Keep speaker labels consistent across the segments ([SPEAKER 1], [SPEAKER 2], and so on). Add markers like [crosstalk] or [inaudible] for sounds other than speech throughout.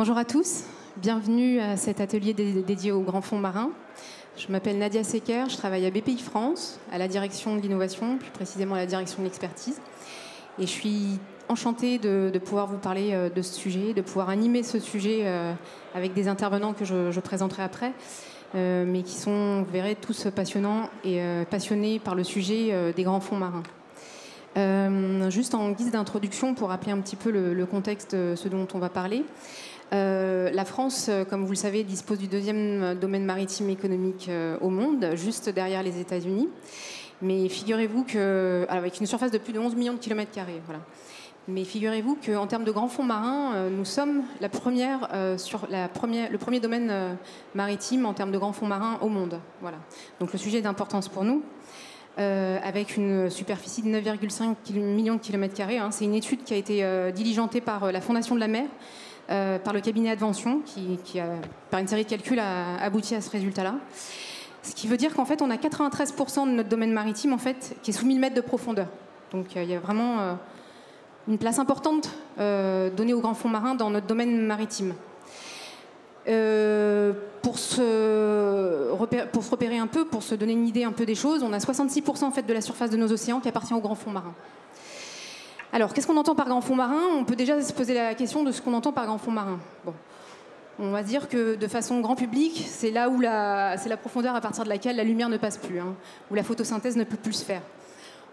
[SPEAKER 1] Bonjour à tous, bienvenue à cet atelier dédié aux grands fonds marins. Je m'appelle Nadia Secker, je travaille à BPI France, à la direction de l'innovation, plus précisément à la direction de l'expertise. Et je suis enchantée de, pouvoir vous parler euh, de ce sujet, de pouvoir animer ce sujet euh, avec des intervenants que je, présenterai après, euh, mais qui sont, vous verrez, tous passionnants et passionnés par le sujet des grands fonds marins. juste en guise d'introduction, pour rappeler un petit peu le, contexte ce dont on va parler. La France, comme vous le savez, dispose du deuxième domaine maritime économique au monde, juste derrière les États-Unis. Mais figurez-vous que, avec une surface de plus de 11 millions de kilomètres carrés. Mais figurez-vous qu'en termes de grands fonds marins, euh, nous sommes la première, euh, sur le premier domaine euh, maritime en termes de grands fonds marins au monde. Voilà. Donc le sujet est d'importance pour nous. avec une superficie de 9,5 millions de kilomètres carrés. Hein. C'est une étude qui a été diligentée par la Fondation de la mer, par le cabinet Advention, qui, par une série de calculs, a abouti à ce résultat-là. Ce qui veut dire qu'en fait, on a 93% de notre domaine maritime en fait, qui est sous 1000 mètres de profondeur. Donc il y a vraiment une place importante euh, donnée aux grands fonds marins dans notre domaine maritime. Euh, pour, se repérer, pour se repérer un peu, pour se donner une idée un peu des choses, on a 66% en fait de la surface de nos océans qui appartient aux grands fonds marins. Alors, qu'est-ce qu'on entend par grand fonds marin? On peut déjà se poser la question de ce qu'on entend par grand fonds marin. On va dire que de façon grand public, c'est là où c'est la profondeur à partir de laquelle la lumière ne passe plus, hein, où la photosynthèse ne peut plus se faire.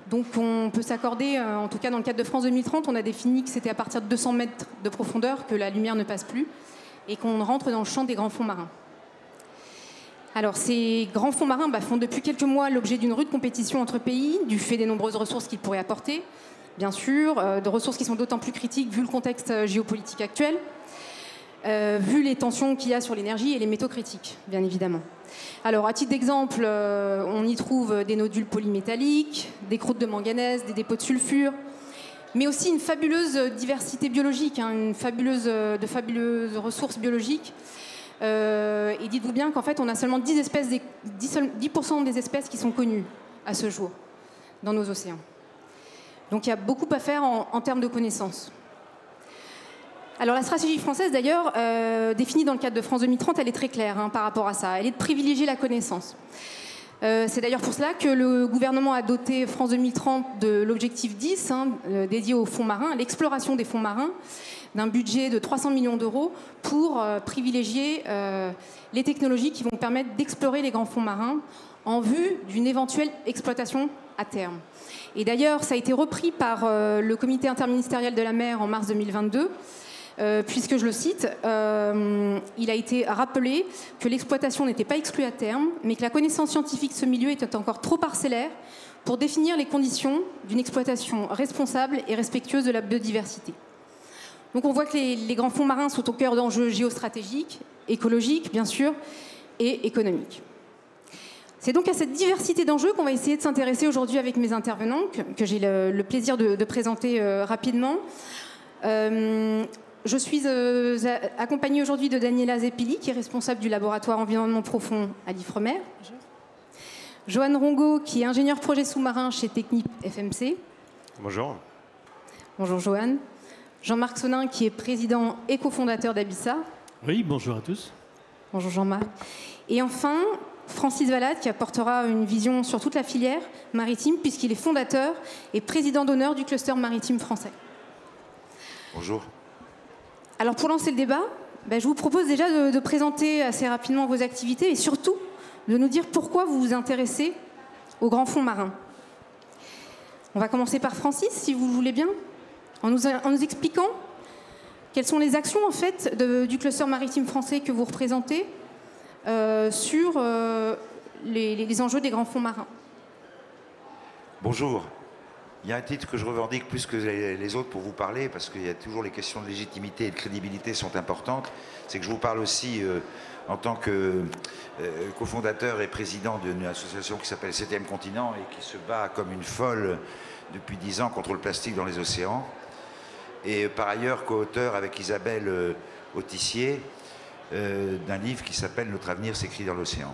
[SPEAKER 1] Donc on peut s'accorder, euh, en tout cas dans le cadre de France 2030, on a défini que c'était à partir de 200 mètres de profondeur que la lumière ne passe plus et qu'on rentre dans le champ des grands fonds marins. Alors ces grands fonds marins bah, font depuis quelques mois l'objet d'une rude compétition entre pays, du fait des nombreuses ressources qu'ils pourraient apporter, bien sûr, euh, de ressources qui sont d'autant plus critiques vu le contexte euh, géopolitique actuel, vu les tensions qu'il y a sur l'énergie et les métaux critiques, bien évidemment. Alors, à titre d'exemple, euh, on y trouve des nodules polymétalliques, des croûtes de manganèse, des dépôts de sulfure, mais aussi une fabuleuse diversité biologique, hein, une fabuleuse, de fabuleuses ressources biologiques. Euh, et dites-vous bien qu'en fait, on a seulement 10%, espèces des, 10 des espèces qui sont connues à ce jour dans nos océans. Donc il y a beaucoup à faire en termes de connaissances. Alors la stratégie française, d'ailleurs, euh, définie dans le cadre de France 2030, elle est très claire hein, par rapport à ça. Elle est de privilégier la connaissance. Euh, c'est d'ailleurs pour cela que le gouvernement a doté France 2030 de l'objectif 10, hein, euh, dédié aux fonds marins, l'exploration des fonds marins, d'un budget de 300 millions d'euros pour privilégier les technologies qui vont permettre d'explorer les grands fonds marins en vue d'une éventuelle exploitation à terme. Et d'ailleurs, ça a été repris par le comité interministériel de la mer en mars 2022. Euh, puisque je le cite, euh, il a été rappelé que l'exploitation n'était pas exclue à terme, mais que la connaissance scientifique de ce milieu était encore trop parcellaire pour définir les conditions d'une exploitation responsable et respectueuse de la biodiversité. Donc on voit que les grands fonds marins sont au cœur d'enjeux géostratégiques, écologiques bien sûr, et économiques. C'est donc à cette diversité d'enjeux qu'on va essayer de s'intéresser aujourd'hui avec mes intervenants, que, j'ai le, plaisir de, présenter euh, rapidement. Je suis euh, accompagnée aujourd'hui de Daniela Zeppili, qui est responsable du laboratoire environnement profond à l'IFREMER. Joanne Rongo, qui est ingénieur projet sous-marin chez Technip FMC.
[SPEAKER 2] Bonjour.
[SPEAKER 1] Bonjour Joanne. Jean-Marc Sonin, qui est président et cofondateur d'Abissa.
[SPEAKER 3] Oui, bonjour à tous.
[SPEAKER 1] Bonjour Jean-Marc. Et enfin, Francis Valade, qui apportera une vision sur toute la filière maritime, puisqu'il est fondateur et président d'honneur du cluster maritime français.
[SPEAKER 2] Bonjour.
[SPEAKER 1] Alors pour lancer le débat, ben, je vous propose déjà de, présenter assez rapidement vos activités et surtout de nous dire pourquoi vous vous intéressez aux grands fonds marins. On va commencer par Francis, si vous le voulez bien, en nous, expliquant quelles sont les actions en fait du cluster maritime français que vous représentez sur euh, les enjeux des grands fonds marins.
[SPEAKER 2] Bonjour. Il y a un titre que je revendique plus que les autres pour vous parler, parce qu'il y a toujours les questions de légitimité et de crédibilité sont importantes. C'est que je vous parle aussi euh, en tant que euh, cofondateur et président d'une association qui s'appelle 7e Continent et qui se bat comme une folle depuis dix ans contre le plastique dans les océans. Et par ailleurs, co-auteur avec Isabelle euh, Autissier d'un livre qui s'appelle Notre avenir s'écrit dans l'océan.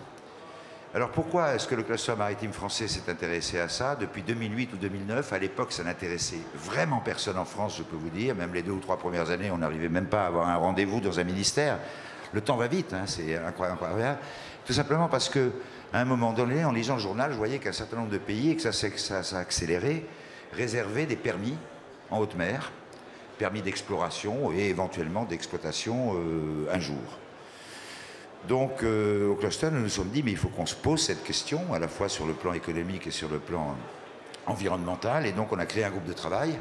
[SPEAKER 2] Alors pourquoi est-ce que le cluster maritime français s'est intéressé à ça Depuis 2008 ou 2009, à l'époque, ça n'intéressait vraiment personne en France, je peux vous dire. Même les deux ou trois premières années, on n'arrivait même pas à avoir un rendez-vous dans un ministère. Le temps va vite, hein, c'est incroyable. Tout simplement parce que, à un moment donné, en lisant le journal, je voyais qu'un certain nombre de pays, et que ça, ça, réservaient des permis en haute mer, permis d'exploration et éventuellement d'exploitation euh, un jour. Donc euh, au cluster, nous nous sommes dit, mais il faut qu'on se pose cette question, à la fois sur le plan économique et sur le plan environnemental. Et donc on a créé un groupe de travail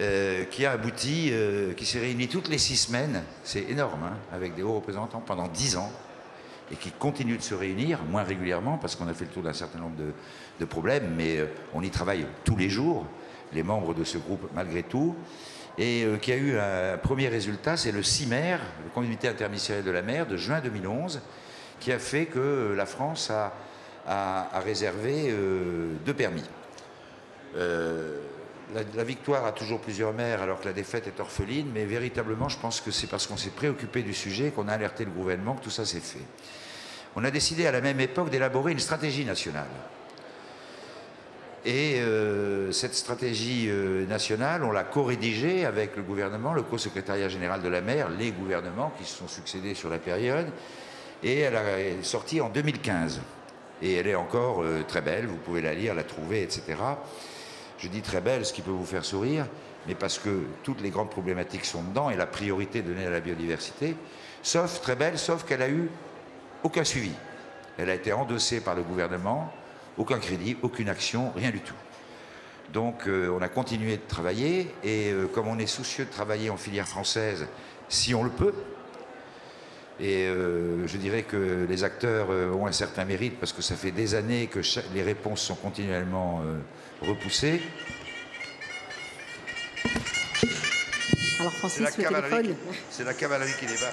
[SPEAKER 2] euh, qui a abouti, euh, qui s'est réuni toutes les six semaines, c'est énorme, hein, avec des hauts représentants pendant dix ans, et qui continue de se réunir, moins régulièrement, parce qu'on a fait le tour d'un certain nombre de, de problèmes, mais on y travaille tous les jours, les membres de ce groupe, malgré tout et euh, qui a eu un premier résultat, c'est le CIMER, le Comité interministériel de la mer, de juin 2011, qui a fait que la France a, réservé euh, deux permis. Euh, la, victoire a toujours plusieurs mers alors que la défaite est orpheline, mais véritablement, je pense que c'est parce qu'on s'est préoccupé du sujet, qu'on a alerté le gouvernement, que tout ça s'est fait. On a décidé à la même époque d'élaborer une stratégie nationale et euh, cette stratégie euh, nationale, on l'a co-rédigée avec le gouvernement, le co-secrétariat général de la mer, les gouvernements qui se sont succédés sur la période. Et elle est sortie en 2015. Et elle est encore euh, très belle, vous pouvez la lire, la trouver, etc. Je dis très belle, ce qui peut vous faire sourire, mais parce que toutes les grandes problématiques sont dedans et la priorité donnée à la biodiversité, sauf, très belle, sauf qu'elle a eu aucun suivi. Elle a été endossée par le gouvernement, aucun crédit, aucune action, rien du tout. Donc euh, on a continué de travailler et euh, comme on est soucieux de travailler en filière française, si on le peut, et euh, je dirais que les acteurs ont un certain mérite parce que ça fait des années que les réponses sont continuellement repoussées.
[SPEAKER 1] Alors Francis, le téléphone.
[SPEAKER 2] C'est la cavalerie qui débat.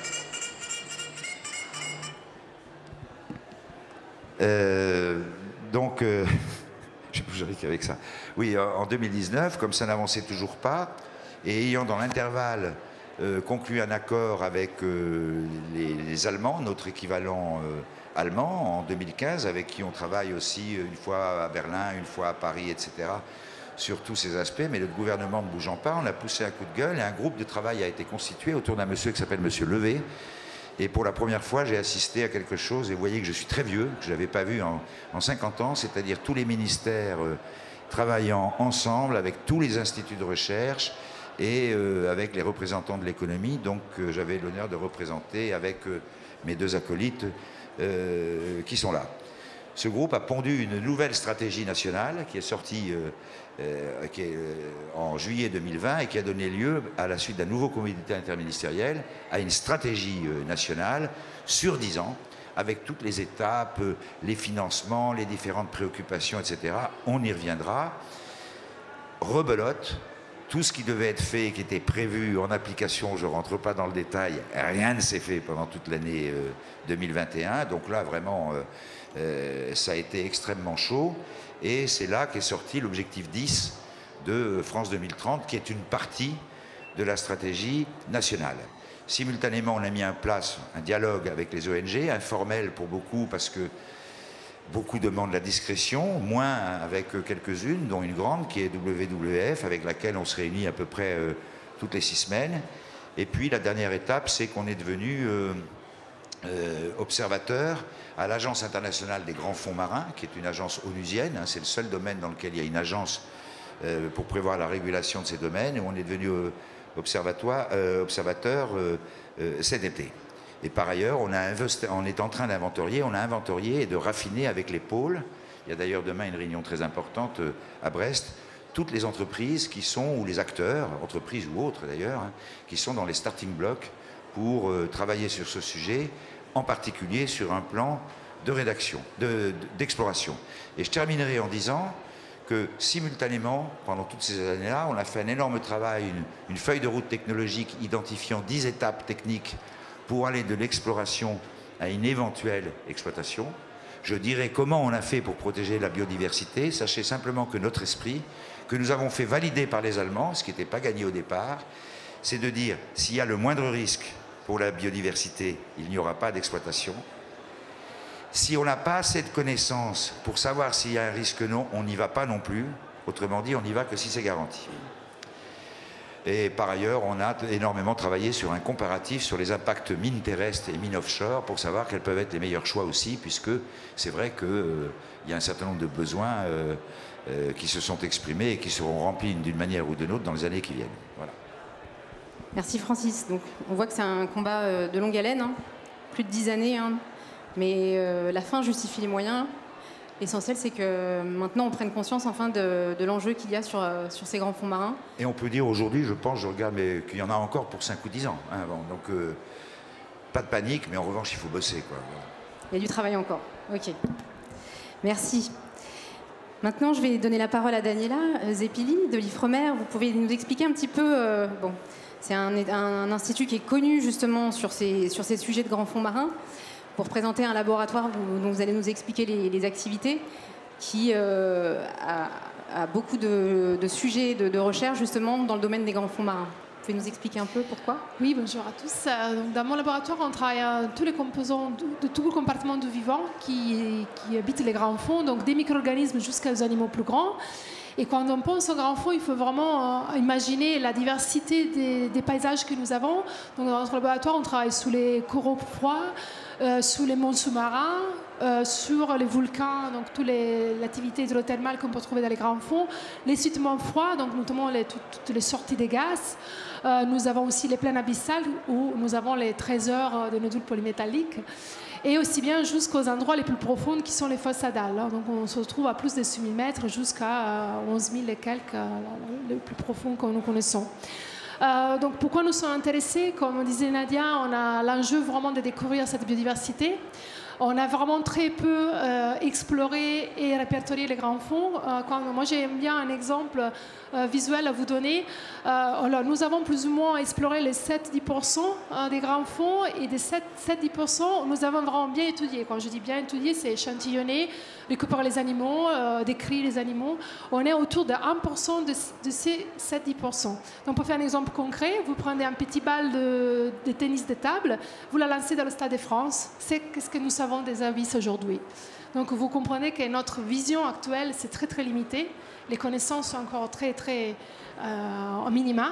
[SPEAKER 2] Donc, euh, [laughs] je plus qu'avec ça. Oui, en 2019, comme ça n'avançait toujours pas, et ayant dans l'intervalle euh, conclu un accord avec euh, les, Allemands, notre équivalent allemand, en 2015, avec qui on travaille aussi une fois à Berlin, une fois à Paris, etc., sur tous ces aspects, mais le gouvernement ne bougeant pas, on a poussé un coup de gueule et un groupe de travail a été constitué autour d'un monsieur qui s'appelle Monsieur Levé, et pour la première fois, j'ai assisté à quelque chose, et vous voyez que je suis très vieux, que je n'avais pas vu en, 50 ans, c'est-à-dire tous les ministères euh, travaillant ensemble avec tous les instituts de recherche et euh, avec les représentants de l'économie. Donc euh, j'avais l'honneur de représenter avec mes deux acolytes qui sont là. Ce groupe a pondu une nouvelle stratégie nationale qui est sortie euh, euh, en juillet 2020 et qui a donné lieu, à la suite d'un nouveau comité interministériel, à une stratégie euh, nationale sur 10 ans, avec toutes les étapes, les financements, les différentes préoccupations, etc. On y reviendra. Rebelote, tout ce qui devait être fait qui était prévu en application, je ne rentre pas dans le détail, rien ne s'est fait pendant toute l'année 2021. Donc là, vraiment, ça a été extrêmement chaud. Et c'est là qu'est sorti l'objectif 10 de France 2030, qui est une partie de la stratégie nationale. Simultanément, on a mis en place un dialogue avec les ONG, informel pour beaucoup, parce que beaucoup demandent la discrétion, moins avec quelques-unes, dont une grande qui est WWF, avec laquelle on se réunit à peu près euh, toutes les six semaines. Et puis la dernière étape, c'est qu'on est devenu euh, euh, observateur à l'Agence internationale des grands fonds marins, qui est une agence onusienne. Hein, c'est le seul domaine dans lequel il y a une agence euh, pour prévoir la régulation de ces domaines. Et on est devenu euh, observateur cet été. Et par ailleurs, on, est en train d'inventorier, on a inventorié et de raffiner avec les pôles. Il y a d'ailleurs demain une réunion très importante à Brest toutes les entreprises qui sont, ou les acteurs, entreprises ou autres d'ailleurs, hein, qui sont dans les starting blocks pour travailler sur ce sujet en particulier sur un plan de rédaction, d'exploration. Et je terminerai en disant que simultanément, pendant toutes ces années-là, on a fait un énorme travail, une, une, feuille de route technologique identifiant 10 étapes techniques pour aller de l'exploration à une éventuelle exploitation. Je dirais comment on a fait pour protéger la biodiversité. Sachez simplement que notre esprit, que nous avons fait valider par les Allemands, ce qui n'était pas gagné au départ, c'est de dire s'il y a le moindre risque pour la biodiversité, il n'y aura pas d'exploitation. Si on n'a pas assez de connaissances pour savoir s'il y a un risque non, on n'y va pas non plus. Autrement dit, on n'y va que si c'est garanti. Et par ailleurs, on a énormément travaillé sur un comparatif sur les impacts mines terrestres et mines offshore pour savoir quels peuvent être les meilleurs choix aussi, puisque c'est vrai qu'il euh, y a un certain nombre de besoins euh, euh, qui se sont exprimés et qui seront remplis d'une manière ou d'une autre dans les années qui viennent. Voilà.
[SPEAKER 1] Merci Francis. Donc, on voit que c'est un combat de longue haleine, hein. plus de dix années, hein. mais la fin justifie les moyens. L'essentiel, c'est que maintenant, on prenne conscience enfin de, l'enjeu qu'il y a sur, euh, sur ces grands fonds marins.
[SPEAKER 2] Et on peut dire aujourd'hui, je pense, je regarde, mais qu'il y en a encore pour 5 ou 10 ans. Hein, donc, euh, pas de panique, mais en revanche, il faut bosser. Quoi.
[SPEAKER 1] Il y a du travail encore. Ok. Merci. Maintenant, je vais donner la parole à Daniela Zepili de l'IFREMER. Vous pouvez nous expliquer un petit peu. Euh, bon, c'est un, un, institut qui est connu justement sur ces, sur ces sujets de grands fonds marins pour présenter un laboratoire dont vous allez nous expliquer les, activités, qui euh, a, beaucoup de, sujets de, recherche justement dans le domaine des grands fonds marins. Vous pouvez nous expliquer un peu pourquoi?
[SPEAKER 3] Oui, bonjour à tous. Euh, dans mon laboratoire, on travaille à tous les composants de, tout le compartiment du vivant qui, qui habitent les grands fonds, donc des micro-organismes jusqu'aux animaux plus grands. Et quand on pense aux grands fonds, il faut vraiment euh, imaginer la diversité des, des, paysages que nous avons. Donc dans notre laboratoire, on travaille sous les coraux froids, euh, sous les monts sous-marins, euh, sur les volcans, donc toute l'activité hydrothermale qu'on peut trouver dans les grands fonds, les citements froids, donc notamment toutes, les sorties de gaz. Euh, nous avons aussi les plaines abyssales où nous avons les trésors de nodules polymétalliques et aussi bien jusqu'aux endroits les plus profonds qui sont les fosses adales. Donc on se retrouve à plus de 6000 mètres jusqu'à 11 000 et quelques, les plus profonds que nous connaissons. Euh, donc pourquoi nous sommes intéressés? Comme disait Nadia, on a l'enjeu vraiment de découvrir cette biodiversité. On a vraiment très peu euh, exploré et répertorié les grands fonds. Euh, moi, j'aime bien un exemple visuel à vous donner. Nous avons plus ou moins exploré les 7-10% des grands fonds et des 7-10%, nous avons vraiment bien étudié. Quand je dis bien étudié, c'est échantillonner, récupérer les animaux, décrire les animaux. On est autour de 1% de, ces 7-10%. Donc, pour faire un exemple concret, vous prenez un petit balle de, tennis de table, vous la lancez dans le Stade de France. C'est qu'est-ce que nous savons des abysses aujourd'hui. Donc vous comprenez que notre vision actuelle, c'est très très limité. Les connaissances sont encore très très euh, au minima.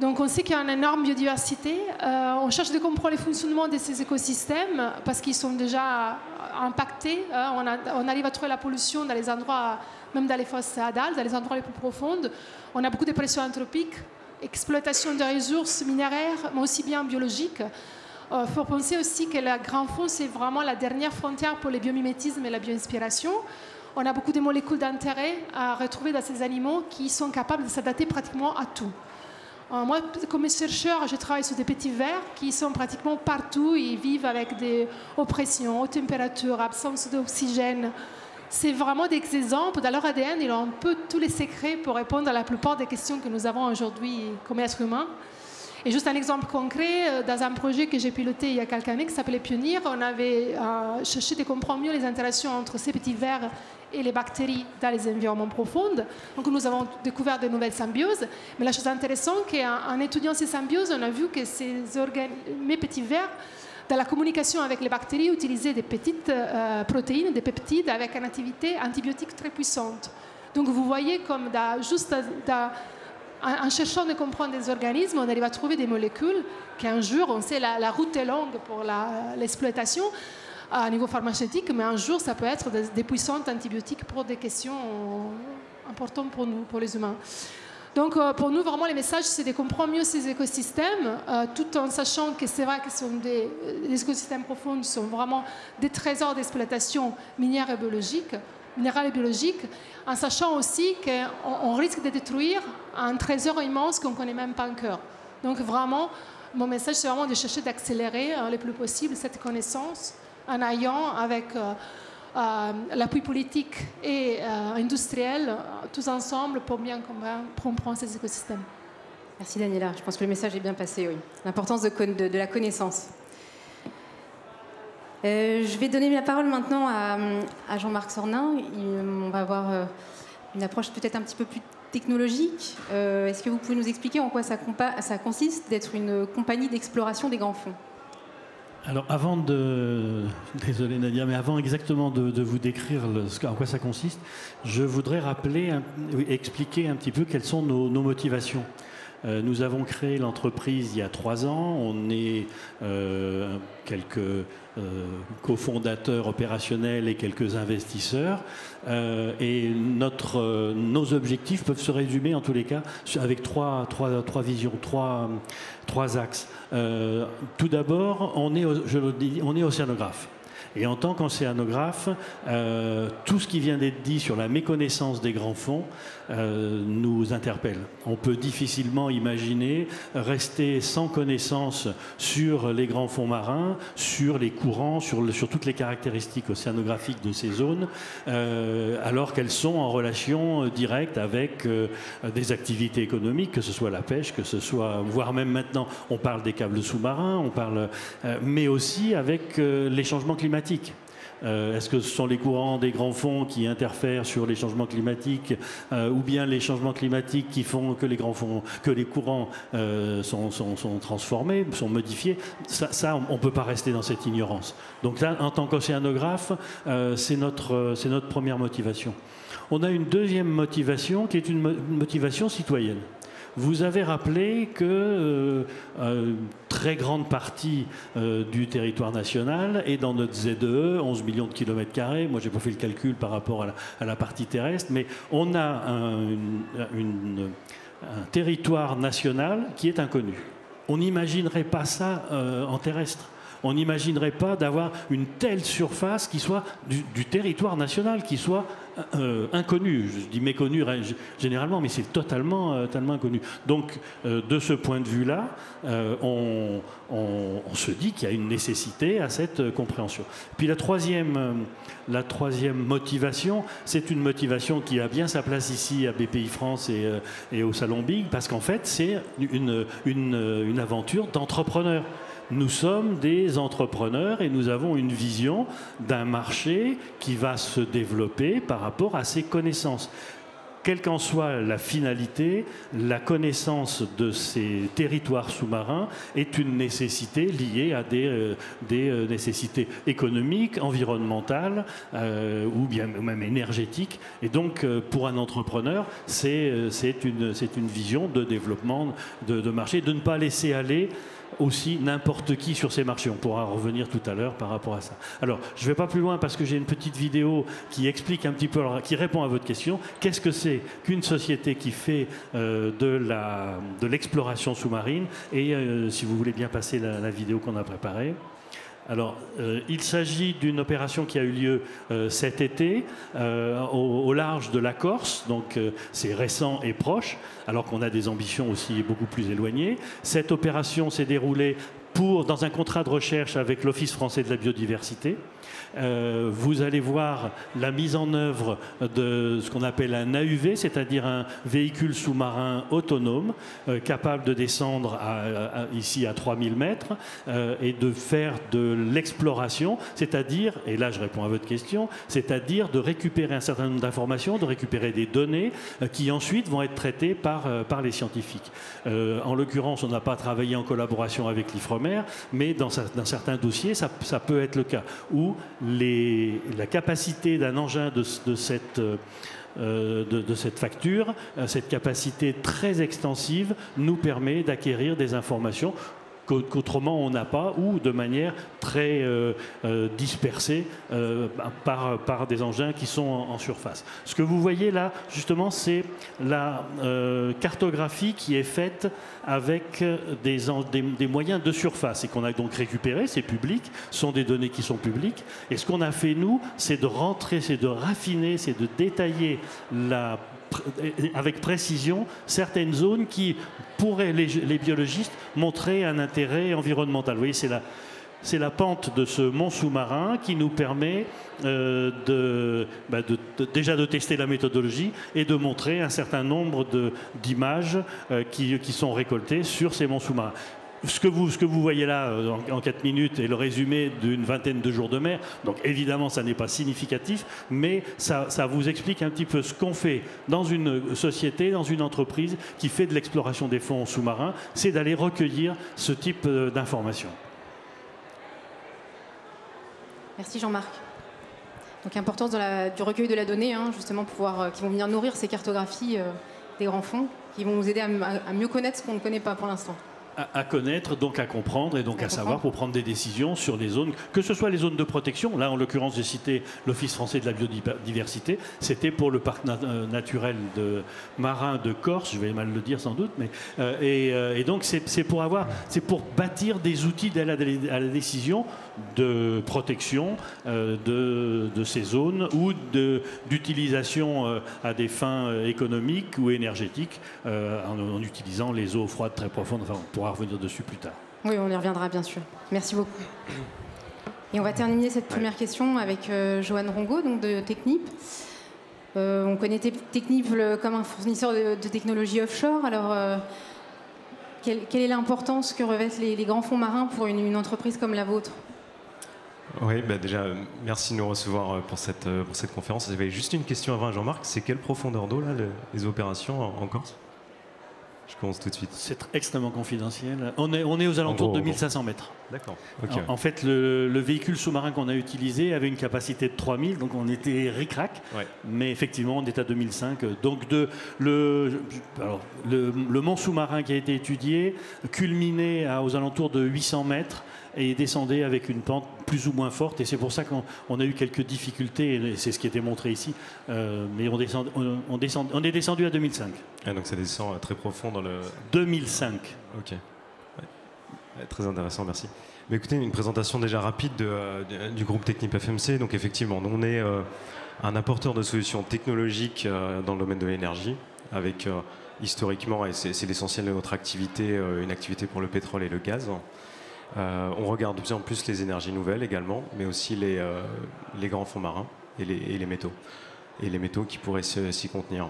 [SPEAKER 3] Donc on sait qu'il y a une énorme biodiversité. Euh, on cherche de comprendre le fonctionnement de ces écosystèmes parce qu'ils sont déjà impactés. Hein. On, on, arrive à trouver la pollution dans les endroits, même dans les fosses adales, dans les endroits les plus profondes. On a beaucoup de pression anthropique, exploitation de ressources minéraires, mais aussi bien biologiques. Il euh, faut penser aussi que le grand fond, c'est vraiment la dernière frontière pour le biomimétisme et la bioinspiration. On a beaucoup de molécules d'intérêt à retrouver dans ces animaux qui sont capables de s'adapter pratiquement à tout. Euh, moi, comme chercheur, je travaille sur des petits vers qui sont pratiquement partout. Ils vivent avec des oppressions, haute température, absence d'oxygène. C'est vraiment des exemples. Dans leur ADN, ils ont un peu tous les secrets pour répondre à la plupart des questions que nous avons aujourd'hui comme êtres humains. Et juste un exemple concret, euh, dans un projet que j'ai piloté il y a quelques années qui s'appelait Pionnier, on avait euh, cherché de comprendre mieux les interactions entre ces petits vers et les bactéries dans les environnements profonds. Donc nous avons découvert de nouvelles symbioses. Mais la chose intéressante, c'est qu'en étudiant ces symbioses, on a vu que ces mes petits vers, dans la communication avec les bactéries, utilisaient des petites euh, protéines, des peptides avec une activité antibiotique très puissante. Donc vous voyez comme juste dans, en, cherchant de comprendre des organismes, on arrive à trouver des molécules qu'un jour, on sait la, la route est longue pour l'exploitation à niveau pharmaceutique, mais un jour, ça peut être des, puissantes antibiotiques pour des questions importantes pour nous, pour les humains. Donc, euh, pour nous, vraiment, les messages, c'est de comprendre mieux ces écosystèmes, euh, tout en sachant que c'est vrai que sont des, les écosystèmes profonds sont vraiment des trésors d'exploitation minière et biologique, minérale et biologique, en sachant aussi qu'on risque de détruire un trésor immense qu'on ne connaît même pas encore. Donc vraiment, mon message, c'est vraiment de chercher d'accélérer euh, le plus possible cette connaissance en ayant avec euh, euh, l'appui politique et industriel, tous ensemble, pour bien comprendre ces écosystèmes.
[SPEAKER 1] Merci Daniela, je pense que le message est bien passé, oui. L'importance de, la connaissance. je vais donner la parole maintenant à, Jean-Marc Sornin. on va avoir une approche peut-être un petit peu plus technologique. Euh, est-ce que vous pouvez nous expliquer en quoi ça, ça consiste d'être une compagnie d'exploration des grands fonds?
[SPEAKER 4] Alors avant de, [laughs] désolé Nadia, mais avant exactement de, vous décrire en quoi ça consiste, je voudrais rappeler, expliquer un petit peu quelles sont nos, motivations. Euh, nous avons créé l'entreprise il y a trois ans. On est euh, quelques euh, cofondateurs opérationnels et quelques investisseurs. Et nos objectifs peuvent se résumer en tous les cas avec trois, visions, trois, axes. tout d'abord, on est, je le dis, on est océanographe. Et en tant qu'océanographe, tout ce qui vient d'être dit sur la méconnaissance des grands fonds euh, nous interpelle. On peut difficilement imaginer rester sans connaissance sur les grands fonds marins, sur les courants, sur, toutes les caractéristiques océanographiques de ces zones, euh, alors qu'elles sont en relation directe avec des activités économiques, que ce soit la pêche, que ce soit, voire même maintenant, on parle des câbles sous-marins, on parle, mais aussi avec les changements climatiques euh, est-ce que ce sont les courants des grands fonds qui interfèrent sur les changements climatiques euh, ou bien les changements climatiques qui font que les grands fonds, que les courants euh, sont, transformés, sont modifiés? Ça, on ne peut pas rester dans cette ignorance. Donc là, en tant qu'océanographe, c'est notre, notre première motivation. On a une deuxième motivation qui est une motivation citoyenne. Vous avez rappelé que euh, une très grande partie euh, du territoire national est dans notre ZE, 11 millions de kilomètres carrés. Moi, j'ai pas fait le calcul par rapport à la, partie terrestre, mais on a un, territoire national qui est inconnu. On n'imaginerait pas ça euh, en terrestre on n'imaginerait pas d'avoir une telle surface qui soit du, territoire national, qui soit euh, inconnu. Je dis méconnu généralement, mais c'est totalement, euh, totalement inconnu. Donc, euh, de ce point de vue-là, on, se dit qu'il y a une nécessité à cette compréhension. Puis la troisième, la troisième motivation, c'est une motivation qui a bien sa place ici à BPI France et, au Salon Big, parce qu'en fait, c'est une, une aventure d'entrepreneur. Nous sommes des entrepreneurs et nous avons une vision d'un marché qui va se développer par rapport à ses connaissances quelle qu'en soit la finalité, la connaissance de ces territoires sous-marins est une nécessité liée à des, euh, euh, nécessités économiques, environnementales euh, ou bien même énergétiques. Et donc, pour un entrepreneur, c'est une, vision de développement de marché, de ne pas laisser aller aussi n'importe qui sur ces marchés. On pourra revenir tout à l'heure par rapport à ça. Alors, je ne vais pas plus loin parce que j'ai une petite vidéo qui explique un petit peu, qui répond à votre question. Qu'est-ce que c'est qu'une société qui fait euh, de l'exploration sous-marine? Et euh, si vous voulez bien passer la vidéo qu'on a préparée. Alors, euh, il s'agit d'une opération qui a eu lieu euh, cet été euh, au, large de la Corse, donc c'est récent et proche, alors qu'on a des ambitions aussi beaucoup plus éloignées. Cette opération s'est déroulée dans un contrat de recherche avec l'Office français de la biodiversité. Euh, vous allez voir la mise en œuvre de ce qu'on appelle un AUV, c'est-à-dire un véhicule sous-marin autonome euh, capable de descendre ici à 3000 mètres euh, et de faire de l'exploration, c'est-à-dire, et là je réponds à votre question, c'est-à-dire de récupérer un certain nombre d'informations, de récupérer des données qui ensuite vont être traitées par, par les scientifiques. en l'occurrence, on n'a pas travaillé en collaboration avec l'IFREMER, mais dans, certains dossiers, ça, ça peut être le cas, la capacité d'un engin de, cette, euh, cette facture, euh, cette capacité très extensive, nous permet d'acquérir des informations qu'autrement on n'a pas ou de manière très euh, euh, dispersée euh, par, par des engins qui sont en, surface. Ce que vous voyez là, justement, c'est la cartographie qui est faite avec des, des, moyens de surface et qu'on a donc récupéré, c'est public, sont des données qui sont publiques. Et ce qu'on a fait, nous, c'est de rentrer, c'est de raffiner, c'est de détailler la avec précision certaines zones qui pourraient, les, biologistes, montrer un intérêt environnemental. Vous voyez, c'est la, pente de ce mont sous-marin qui nous permet euh, bah, déjà de tester la méthodologie et de montrer un certain nombre d'images euh, qui, qui, sont récoltées sur ces monts sous-marins ce que vous, voyez là euh, en, 4 minutes est le résumé d'une vingtaine de jours de mer. Donc évidemment, ça n'est pas significatif, mais ça, vous explique un petit peu ce qu'on fait dans une société, dans une entreprise qui fait de l'exploration des fonds sous-marins, c'est d'aller recueillir ce type euh, d'informations.
[SPEAKER 1] Merci Jean-Marc. Donc importance du recueil de la donnée, hein, justement, pouvoir, qui vont venir nourrir ces cartographies des grands fonds, qui vont nous aider à mieux connaître ce qu'on ne connaît pas pour l'instant
[SPEAKER 4] à, connaître, donc à comprendre et donc à, savoir pour prendre des décisions sur les zones, que ce soit les zones de protection. Là, en l'occurrence, j'ai cité l'Office français de la biodiversité. C'était pour le parc euh, naturel de marin de Corse, je vais mal le dire sans doute, mais euh, euh, et, donc c'est pour avoir, c'est pour bâtir des outils à la, à la décision de protection de, de, ces zones ou d'utilisation à des fins économiques ou énergétiques en, utilisant les eaux froides très profondes. Enfin, pour revenir dessus plus tard.
[SPEAKER 1] Oui, on y reviendra bien sûr. Merci beaucoup. Et on va terminer cette première question avec euh, Joanne Rongo, donc de Technip. Euh, on connaît Technip comme un fournisseur de, technologies offshore. Alors, euh, quelle, est l'importance que revêtent les, grands fonds marins pour une, entreprise comme la vôtre?
[SPEAKER 5] Oui, bah déjà, merci de nous recevoir pour cette, pour cette conférence. J'avais juste une question avant Jean-Marc. C'est quelle profondeur d'eau, là, les opérations en Corse? Je commence tout de suite.
[SPEAKER 4] C'est extrêmement confidentiel. On est, on est aux alentours de 1500 mètres.
[SPEAKER 5] D'accord.
[SPEAKER 4] En, fait, le, véhicule sous-marin qu'on a utilisé avait une capacité de 3000, donc on était ric-rac. Mais effectivement, on est à 2005. Donc de, le, alors, le, le mont sous-marin qui a été étudié culminait à, aux alentours de 800 mètres et descendait avec une pente plus ou moins forte. Et c'est pour ça qu'on a eu quelques difficultés, et c'est ce qui était montré ici. Euh, mais on, descend, on, descend, on, est descendu à 2005.
[SPEAKER 5] Ah, donc ça descend très profond dans le...
[SPEAKER 4] 2005.
[SPEAKER 5] Ok. très intéressant, merci. Mais écoutez, une présentation déjà rapide euh, du groupe Technip FMC. Donc effectivement, on est euh, un apporteur de solutions technologiques dans le domaine de l'énergie, avec historiquement, et c'est l'essentiel de notre activité, une activité pour le pétrole et le gaz. Euh, on regarde de plus en plus les énergies nouvelles également, mais aussi les, euh, grands fonds marins et les, métaux. Et les métaux qui pourraient s'y contenir.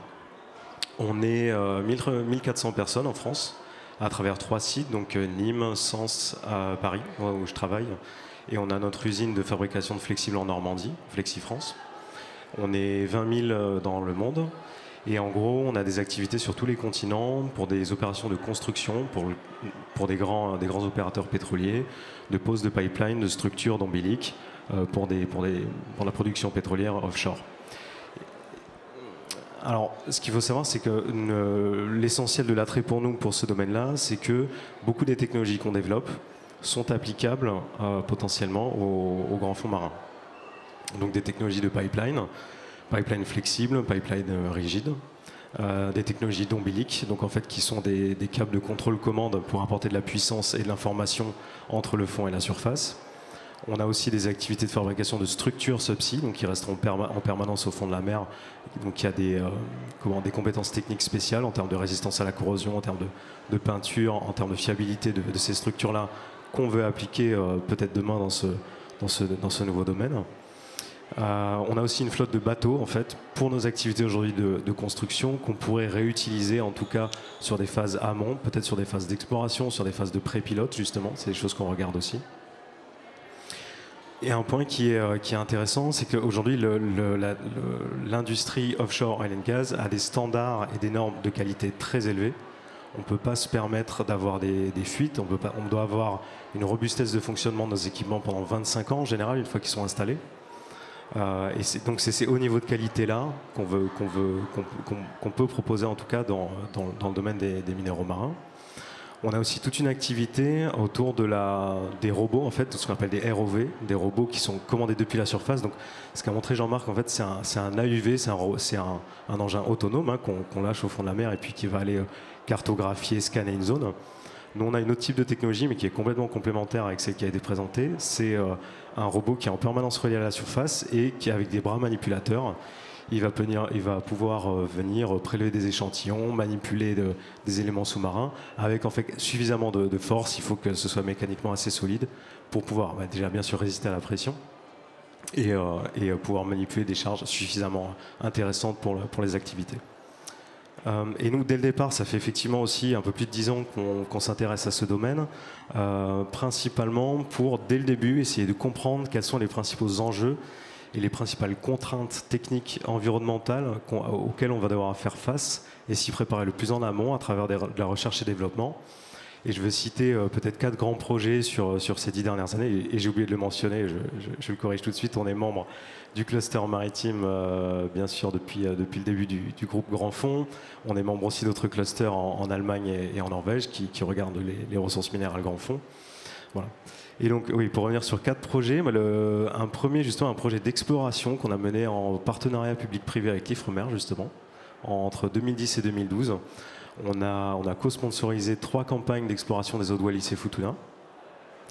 [SPEAKER 5] On est 1400 euh, personnes en France, à travers trois sites, donc Nîmes, Sens, Paris, où je travaille. Et on a notre usine de fabrication de flexibles en Normandie, FlexiFrance. On est 20 000 dans le monde. Et en gros, on a des activités sur tous les continents pour des opérations de construction, pour, pour des, grands, des grands opérateurs pétroliers, de pose de pipeline, de structures d'ombiliques, euh, pour, des, pour, des, pour la production pétrolière offshore. Alors, ce qu'il faut savoir, c'est que l'essentiel de l'attrait pour nous, pour ce domaine-là, c'est que beaucoup des technologies qu'on développe sont applicables euh, potentiellement aux, grands fonds marins. Donc des technologies de pipeline, pipeline flexible, pipeline euh, rigide, euh, des technologies d'ombilique, donc en fait qui sont des, câbles de contrôle-commande pour apporter de la puissance et de l'information entre le fond et la surface. On a aussi des activités de fabrication de structures subsea, donc qui resteront en permanence au fond de la mer. Donc il y a des, euh, des compétences techniques spéciales en termes de résistance à la corrosion, en termes de, peinture, en termes de fiabilité de, ces structures-là qu'on veut appliquer peut-être demain dans ce nouveau domaine. Euh, on a aussi une flotte de bateaux en fait pour nos activités aujourd'hui de, construction qu'on pourrait réutiliser en tout cas sur des phases amont, peut-être sur des phases d'exploration, sur des phases de pré-pilote justement, c'est des choses qu'on regarde aussi. Et un point qui est, euh, intéressant, c'est qu'aujourd'hui l'industrie offshore oil and gas a des standards et des normes de qualité très élevés. On ne peut pas se permettre d'avoir des, fuites, on, on doit avoir une robustesse de fonctionnement de nos équipements pendant 25 ans en général, une fois qu'ils sont installés. Euh, et donc c'est ces hauts niveaux de qualité-là qu'on veut, qu'on veut, qu'on, peut proposer en tout cas dans, dans, le domaine des, minéraux marins. On a aussi toute une activité autour de la, des robots, en fait, ce qu'on appelle des ROV, des robots qui sont commandés depuis la surface. Donc, ce qu'a montré Jean-Marc, en fait, c'est un, un AUV, c'est un, un, engin autonome hein, qu'on, lâche au fond de la mer et puis qui va aller euh, cartographier, scanner une zone. Nous, on a une autre type de technologie, mais qui est complètement complémentaire avec celle qui a été présentée. C'est euh, un robot qui est en permanence relié à la surface et qui, avec des bras manipulateurs, il va, pouvoir euh, venir prélever des échantillons, manipuler des éléments sous-marins avec suffisamment de, force. Il faut que ce soit mécaniquement assez solide pour pouvoir bah, déjà bien sûr résister à la pression et, euh, pouvoir manipuler des charges suffisamment intéressantes pour les activités. Euh, et nous, dès le départ, ça fait effectivement aussi un peu plus de dix ans qu'on s'intéresse à ce domaine, euh, principalement pour, dès le début, essayer de comprendre quels sont les principaux enjeux et les principales contraintes techniques environnementales auxquelles on va devoir faire face et s'y préparer le plus en amont à travers de la recherche et développement. Et je veux citer peut-être quatre grands projets sur, sur ces dix dernières années. Et, j'ai oublié de le mentionner, je, le corrige tout de suite. On est membre du cluster maritime, bien sûr, depuis, le début du, groupe Grand Fonds. On est membre aussi d'autres clusters en, Allemagne et, en Norvège qui, qui regardent les, les, ressources minérales Grand Fonds. Voilà. Et donc, oui, pour revenir sur quatre projets, un premier, justement, un projet d'exploration qu'on a mené en partenariat public-privé avec l'IFREMER, justement, entre 2010 et 2012. On a, on a co-sponsorisé trois campagnes d'exploration des eaux de Wallis et Futuna,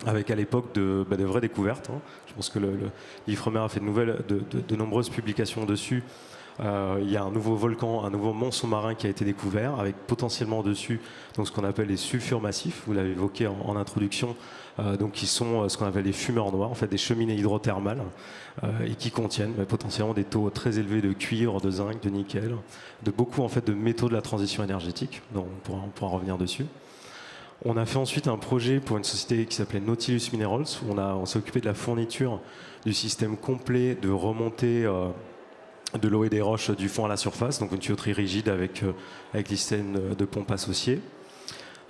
[SPEAKER 5] avec à l'époque de, bah, vraies découvertes. Hein. Je pense que l'IFREMER a fait de, de, nombreuses publications dessus. Euh, il y a un nouveau volcan, un nouveau mont sous-marin qui a été découvert, avec potentiellement dessus donc, ce qu'on appelle les sulfures massifs, vous l'avez évoqué en introduction, donc qui sont euh, ce qu'on appelle des fumeurs noirs, en fait des cheminées hydrothermales, euh, et qui contiennent potentiellement des taux très élevés de cuivre, de zinc, de nickel, de beaucoup en fait de métaux de la transition énergétique. Donc on pourra, en revenir dessus. On a fait ensuite un projet pour une société qui s'appelait Nautilus Minerals, où on, on s'est occupé de la fourniture du système complet de remontée de l'eau et des roches du fond à la surface, donc une tuyauterie rigide avec, avec des systèmes de pompe associés.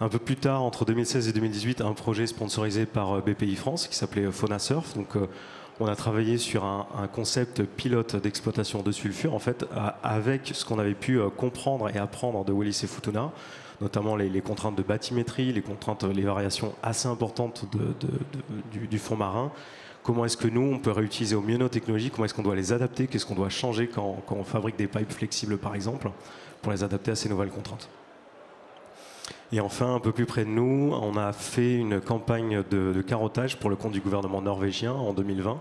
[SPEAKER 5] Un peu plus tard, entre 2016 et 2018, un projet sponsorisé par euh, BPI France qui s'appelait Fauna Surf. Donc, euh, on a travaillé sur un, concept pilote d'exploitation de sulfure, en fait, avec ce qu'on avait pu euh, comprendre et apprendre de Wallis et Futuna, notamment les, contraintes de bathymétrie, les contraintes, les variations assez importantes du, fond marin. Comment est-ce que nous, on peut réutiliser au mieux nos technologies Comment est-ce qu'on doit les adapter? Qu'est-ce qu'on doit changer quand on fabrique des pipes flexibles, par exemple, pour les adapter à ces nouvelles contraintes? Et enfin, un peu plus près de nous, on a fait une campagne de, carottage pour le compte du gouvernement norvégien en 2020.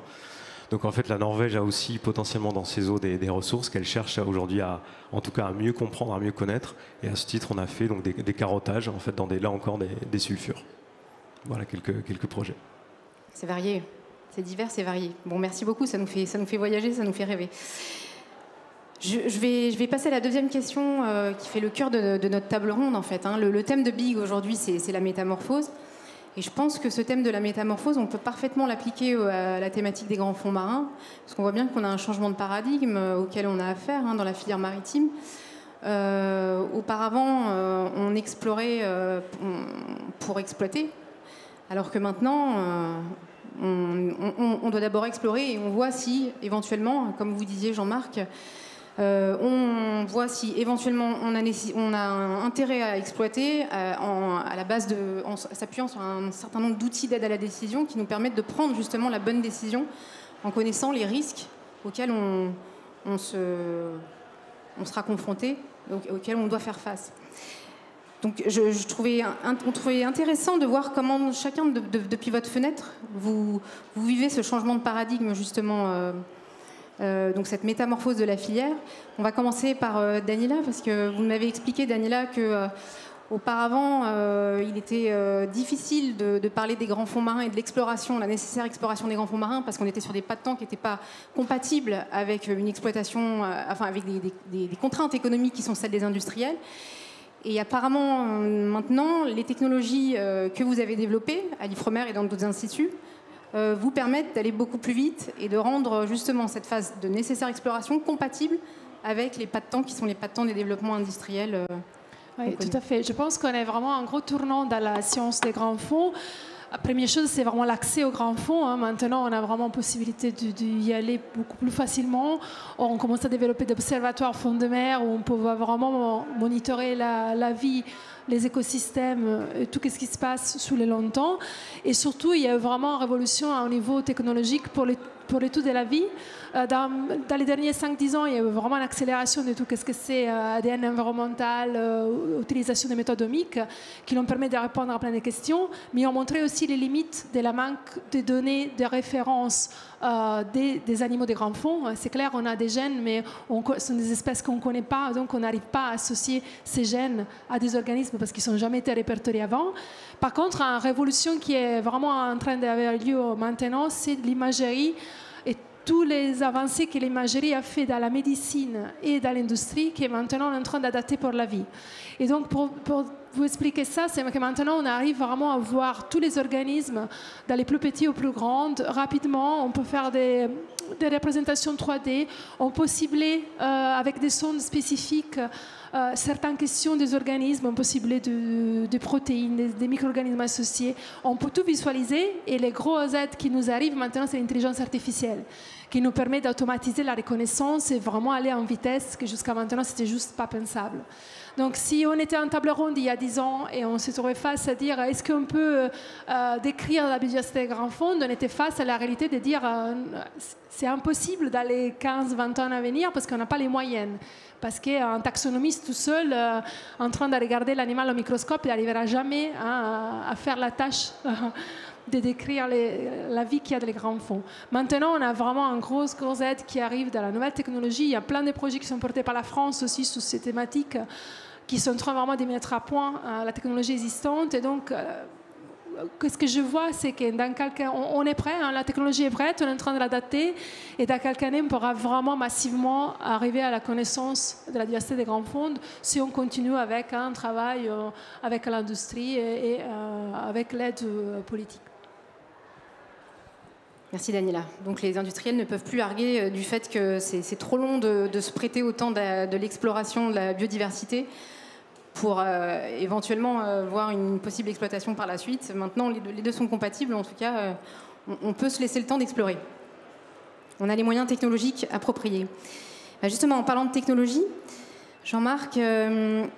[SPEAKER 5] Donc en fait, la Norvège a aussi potentiellement dans ses eaux des, ressources qu'elle cherche aujourd'hui à, en tout cas, à mieux comprendre, à mieux connaître. Et à ce titre, on a fait donc des, carottages, en fait, dans des, là encore des, sulfures. Voilà quelques, quelques projets.
[SPEAKER 1] C'est varié, c'est divers, c'est varié. Bon, merci beaucoup, ça nous fait, ça nous fait voyager, ça nous fait rêver. Je, vais, passer à la deuxième question euh, qui fait le cœur de, notre table ronde en fait. Hein. Le, thème de Big aujourd'hui, c'est la métamorphose. Et je pense que ce thème de la métamorphose, on peut parfaitement l'appliquer à la thématique des grands fonds marins, parce qu'on voit bien qu'on a un changement de paradigme euh, auquel on a affaire hein, dans la filière maritime. Euh, auparavant, on explorait pour exploiter, alors que maintenant, on, doit d'abord explorer et on voit si, éventuellement, comme vous disiez Jean-Marc, euh, on voit si éventuellement on a, un intérêt à exploiter euh, en, à la base en s'appuyant sur un certain nombre d'outils d'aide à la décision qui nous permettent de prendre justement la bonne décision en connaissant les risques auxquels on, se, on sera confronté, auxquels on doit faire face. Donc je, trouvais, on trouvait intéressant de voir comment chacun, depuis votre fenêtre, vous, vous, vivez ce changement de paradigme justement. Euh, euh, donc cette métamorphose de la filière. On va commencer par euh, Daniela, parce que vous m'avez expliqué, Daniela, que euh, auparavant, il était difficile de, parler des grands fonds marins et de l'exploration, la nécessaire exploration des grands fonds marins, parce qu'on était sur des pas de temps qui n'étaient pas compatibles avec une exploitation, enfin avec des, contraintes économiques qui sont celles des industriels. Et apparemment, maintenant, les technologies que vous avez développées à l'IFREMER et dans d'autres instituts euh, vous permettent d'aller beaucoup plus vite et de rendre justement cette phase de nécessaire exploration compatible avec les pas de temps qui sont les pas de temps des développements industriels. Euh,
[SPEAKER 3] oui, tout à fait. Je pense qu'on est vraiment un gros tournant dans la science des grands fonds. La première chose, c'est vraiment l'accès aux grands fonds. Hein. Maintenant, on a vraiment possibilité d'y aller beaucoup plus facilement. On commence à développer des observatoires fonds de mer où on peut vraiment monitorer la, la vie les écosystèmes, et tout ce qui se passe sous les longtemps. Et surtout, il y a vraiment une révolution au niveau technologique pour les pour de la vie. Euh, dans, les derniers 5-10 ans, il y a eu vraiment une accélération de tout ce que c'est ADN euh, environnemental, euh, utilisation des méthodes omiques, qui nous permet de répondre à plein de questions, mais ont montré aussi les limites de la manque de données de référence des, animaux des grands fonds. C'est clair, on a des gènes, mais ce sont des espèces qu'on ne connaît pas, donc on n'arrive pas à associer ces gènes à des organismes parce qu'ils n'ont jamais été répertoriés avant. Par contre, une révolution qui est vraiment en train d'avoir lieu maintenant, c'est l'imagerie tous les avancées que l'imagerie a fait dans la médecine et dans l'industrie qui est maintenant en train d'adapter pour la vie. Et donc, pour, vous expliquer ça, c'est que maintenant on arrive vraiment à voir tous les organismes, dans les plus petits aux plus grandes, rapidement. On peut faire des, représentations 3D, on peut cibler euh, avec des sondes spécifiques euh, certaines questions des organismes, on peut cibler des protéines, des, micro-organismes associés. On peut tout visualiser et les gros aides qui nous arrivent maintenant, c'est l'intelligence artificielle qui nous permet d'automatiser la reconnaissance et vraiment aller en vitesse que jusqu'à maintenant, c'était juste pas pensable. Donc si on était en table ronde il y a 10 ans et on se trouvait face à dire est-ce qu'on peut euh, décrire la biodiversité des grands fonds, on était face à la réalité de dire euh, c'est impossible d'aller 15-20 ans à venir parce qu'on n'a pas les moyens. Parce qu'un taxonomiste tout seul, euh, en train de regarder l'animal au microscope, il n'arrivera jamais hein, à, faire la tâche [laughs] de décrire la vie qu'il y a dans les grands fonds. Maintenant, on a vraiment un gros, gros aide qui arrive dans la nouvelle technologie. Il y a plein de projets qui sont portés par la France aussi sous ces thématiques qui sont en train vraiment de mettre à point euh, la technologie existante. Et donc, euh, ce que je vois, c'est que dans quelques on, est prêt, hein, la technologie est prête, on est en train de l'adapter, et dans quelques années, on pourra vraiment massivement arriver à la connaissance de la diversité des grands fonds si on continue avec un travail euh, avec l'industrie et, avec l'aide politique.
[SPEAKER 1] Merci Daniela. Donc les industriels ne peuvent plus arguer du fait que c'est trop long de, se prêter autant de, de l'exploration de la biodiversité pour euh, éventuellement euh, voir une possible exploitation par la suite. Maintenant, les deux, sont compatibles. En tout cas, euh, on, peut se laisser le temps d'explorer. On a les moyens technologiques appropriés. justement, en parlant de technologie, Jean-Marc, est-ce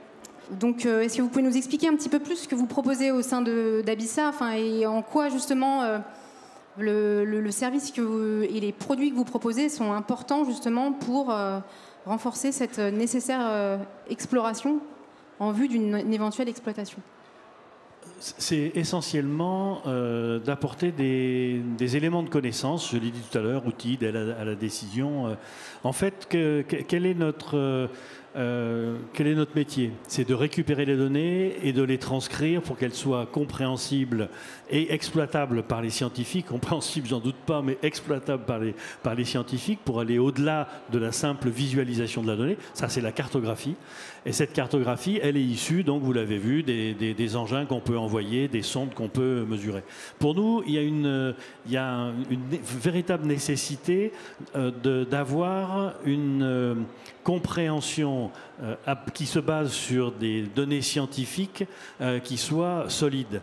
[SPEAKER 1] que vous pouvez nous expliquer un petit peu plus ce que vous proposez au sein d'Abissa et en quoi justement le, service et les produits que vous proposez sont importants justement pour renforcer cette nécessaire exploration en vue d'une éventuelle exploitation
[SPEAKER 4] c'est essentiellement euh, d'apporter des, éléments de connaissance, je l'ai dit tout à l'heure, outils à, la décision. Euh. en fait, quel est notre... Euh, quel est notre métier? C'est de récupérer les données et de les transcrire pour qu'elles soient compréhensibles et exploitables par les scientifiques. Compréhensibles, j'en doute pas, mais exploitables par les, par les scientifiques pour aller au-delà de la simple visualisation de la donnée. Ça, c'est la cartographie. Et cette cartographie, elle est issue, donc vous l'avez vu, des, engins qu'on peut envoyer, des sondes qu'on peut mesurer. Pour nous, il y a une, il y a une véritable nécessité euh, d'avoir une euh, compréhension euh, qui se base sur des données scientifiques qui soient solides.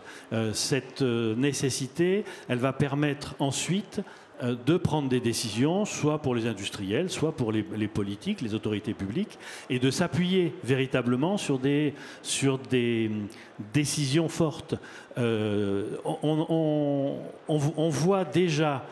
[SPEAKER 4] cette nécessité, elle va permettre ensuite euh, de prendre des décisions, soit pour les industriels, soit pour les, politiques, les autorités publiques, et de s'appuyer véritablement sur des, sur des hum, décisions fortes. Euh, on, on, voit déjà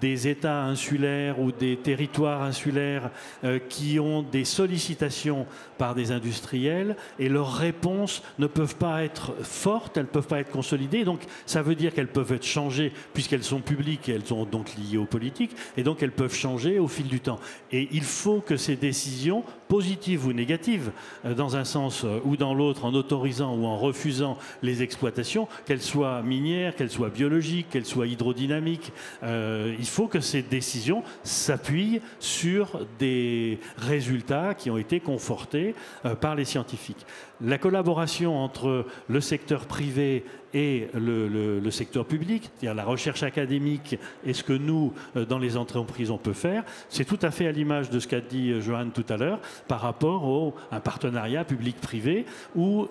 [SPEAKER 4] des États insulaires ou des territoires insulaires euh, qui ont des sollicitations par des industriels et leurs réponses ne peuvent pas être fortes, elles ne peuvent pas être consolidées. Donc ça veut dire qu'elles peuvent être changées puisqu'elles sont publiques et elles sont donc liées aux politiques et donc elles peuvent changer au fil du temps. Et il faut que ces décisions, positives ou négatives, euh, dans un sens euh, ou dans l'autre, en autorisant ou en refusant les exploitations, qu'elles soient minières, qu'elles soient biologiques, qu'elles soient hydrodynamiques, il faut que ces décisions s'appuient sur des résultats qui ont été confortés euh, par les scientifiques. La collaboration entre le secteur privé et le, secteur public, c'est-à-dire la recherche académique et ce que nous, euh, dans les entreprises, on peut faire, c'est tout à fait à l'image de ce qu'a dit euh, Johan tout à l'heure par rapport à un partenariat public-privé où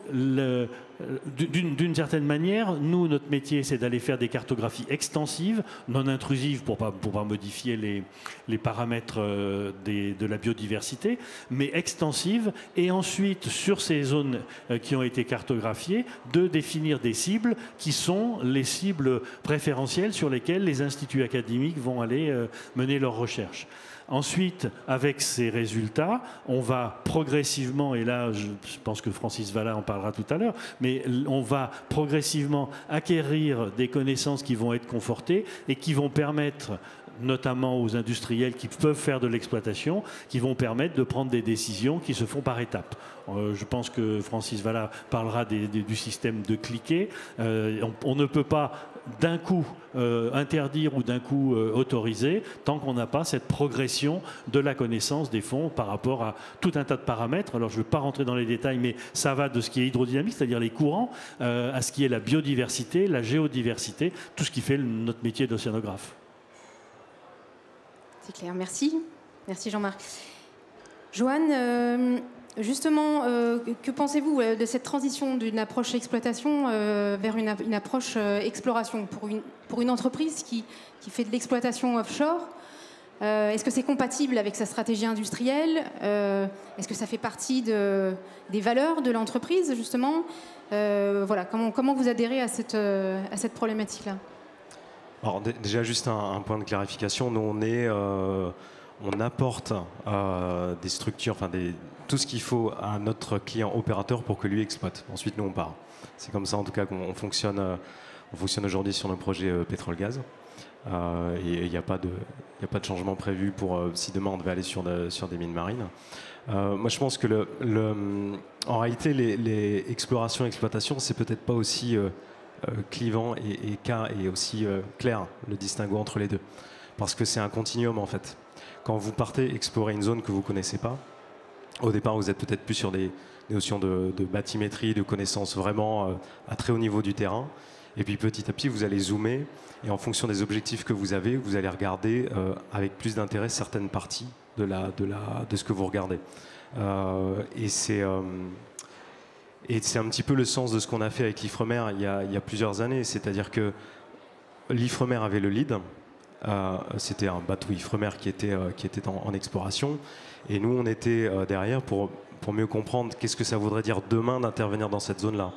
[SPEAKER 4] d'une certaine manière, nous, notre métier, c'est d'aller faire des cartographies extensives, non intrusives pour ne pas, pas modifier les, paramètres euh, de la biodiversité, mais extensives, et ensuite, sur ces zones qui ont été cartographiées, de définir des cibles qui sont les cibles préférentielles sur lesquelles les instituts académiques vont aller euh, mener leurs recherches. Ensuite, avec ces résultats, on va progressivement, et là je pense que Francis Valla en parlera tout à l'heure, mais on va progressivement acquérir des connaissances qui vont être confortées et qui vont permettre notamment aux industriels qui peuvent faire de l'exploitation, qui vont permettre de prendre des décisions qui se font par étapes. Euh, je pense que Francis Valla parlera du système de cliquet. Euh, on, ne peut pas d'un coup euh, interdire ou d'un coup euh, autoriser tant qu'on n'a pas cette progression de la connaissance des fonds par rapport à tout un tas de paramètres. Alors je ne veux pas rentrer dans les détails, mais ça va de ce qui est hydrodynamique, c'est-à-dire les courants, euh, à ce qui est la biodiversité, la géodiversité, tout ce qui fait notre métier d'océanographe.
[SPEAKER 1] C'est clair, merci. Merci Jean-Marc. Joanne, Justement, euh, que pensez-vous euh, de cette transition d'une approche exploitation euh, vers une, approche exploration pour une, entreprise qui, qui fait de l'exploitation offshore Est-ce que c'est compatible avec sa stratégie industrielle Est-ce que ça fait partie de, des valeurs de l'entreprise, justement Voilà, comment, comment vous adhérez à cette, à cette problématique-là?
[SPEAKER 5] Alors, déjà, juste un, un, point de clarification. Nous, on est on apporte des structures, enfin des, tout ce qu'il faut à notre client opérateur pour que lui exploite. Ensuite, nous, on part. C'est comme ça, en tout cas, qu'on fonctionne, euh, on fonctionne aujourd'hui sur nos projets euh, pétrole-gaz. Euh, et il n'y a, pas de, changement prévu pour si demain on devait aller sur, des mines marines. moi, je pense que en réalité, les, les explorations et exploitations, c'est peut-être pas aussi clivant et, et, et aussi clair le distinguo entre les deux. Parce que c'est un continuum en fait. Quand vous partez explorer une zone que vous ne connaissez pas, au départ, vous êtes peut-être plus sur des, notions de, bathymétrie, de connaissances vraiment euh, à très haut niveau du terrain. Et puis petit à petit, vous allez zoomer et en fonction des objectifs que vous avez, vous allez regarder euh, avec plus d'intérêt certaines parties de, de, de ce que vous regardez. Euh, et c'est un petit peu le sens de ce qu'on a fait avec l'Ifremer il, y a plusieurs années. C'est-à-dire que l'Ifremer avait le lead. C'était un bateau Ifremer qui était en exploration. Et nous, on était euh, derrière pour, pour mieux comprendre qu'est-ce que ça voudrait dire demain d'intervenir dans cette zone-là.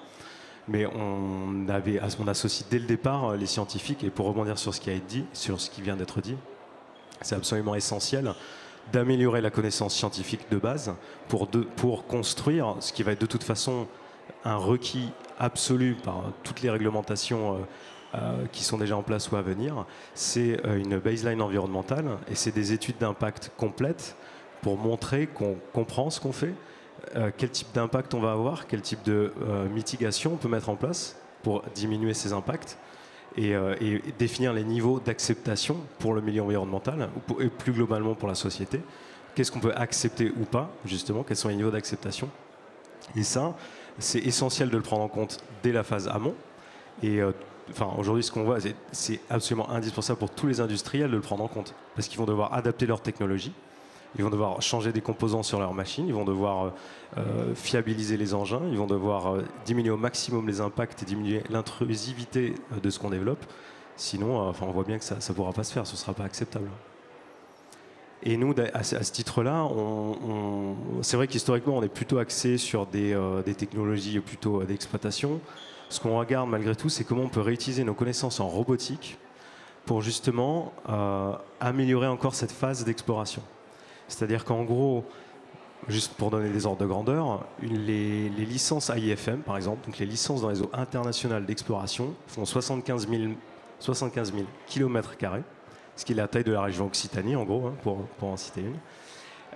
[SPEAKER 5] Mais on, avait, on associe dès le départ euh, les scientifiques, et pour rebondir sur ce qui a été dit, sur ce qui vient d'être dit, c'est absolument essentiel d'améliorer la connaissance scientifique de base pour, pour construire ce qui va être de toute façon un requis absolu par toutes les réglementations euh, qui sont déjà en place ou à venir, c'est une baseline environnementale et c'est des études d'impact complètes pour montrer qu'on comprend ce qu'on fait, euh, quel type d'impact on va avoir, quel type de euh, mitigation on peut mettre en place pour diminuer ces impacts et, euh, définir les niveaux d'acceptation pour le milieu environnemental et plus globalement pour la société. Qu'est-ce qu'on peut accepter ou pas, justement, quels sont les niveaux d'acceptation? Et ça, c'est essentiel de le prendre en compte dès la phase amont. Et enfin, aujourd'hui, ce qu'on voit, c'est absolument indispensable pour tous les industriels de le prendre en compte, parce qu'ils vont devoir adapter leur technologie ils vont devoir changer des composants sur leur machine, ils vont devoir euh, euh, fiabiliser les engins, ils vont devoir euh, diminuer au maximum les impacts et diminuer l'intrusivité de ce qu'on développe. Sinon, on voit bien que ça ne pourra pas se faire, ce ne sera pas acceptable. Et nous, à ce titre-là, c'est vrai qu'historiquement, on est plutôt axé sur des, des technologies plutôt d'exploitation. Ce qu'on regarde malgré tout, c'est comment on peut réutiliser nos connaissances en robotique pour justement améliorer encore cette phase d'exploration. C'est-à-dire qu'en gros, juste pour donner des ordres de grandeur, les, licences AIFM, par exemple, donc les licences dans les eaux internationales d'exploration, font 75 000, 75 km, ce qui est la taille de la région Occitanie, en gros, hein, pour, en citer une.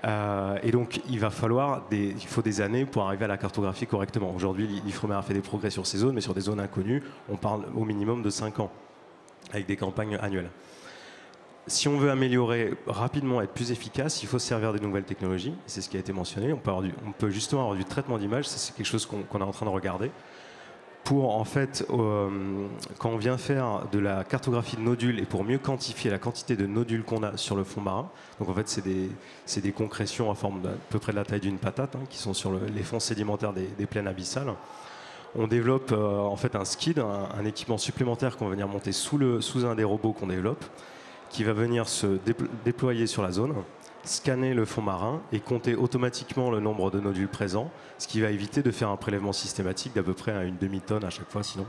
[SPEAKER 5] Euh, et donc, il va falloir des, il faut des années pour arriver à la cartographie correctement. Aujourd'hui, l'IFREMER a fait des progrès sur ces zones, mais sur des zones inconnues, on parle au minimum de 5 ans, avec des campagnes annuelles si on veut améliorer rapidement, être plus efficace, il faut se servir des nouvelles technologies. C'est ce qui a été mentionné. On peut, justement avoir du traitement d'image. C'est quelque chose qu'on est en train de regarder. Pour en fait, euh, quand on vient faire de la cartographie de nodules et pour mieux quantifier la quantité de nodules qu'on a sur le fond marin, donc en fait c'est des, des, concrétions à forme d'à peu près de la taille d'une patate hein, qui sont sur les fonds sédimentaires des, plaines abyssales. On développe euh, en fait un skid, un, équipement supplémentaire qu'on va venir monter sous un des robots qu'on développe qui va venir se déployer sur la zone, scanner le fond marin et compter automatiquement le nombre de nodules présents, ce qui va éviter de faire un prélèvement systématique d'à peu près à une demi-tonne à chaque fois. Sinon,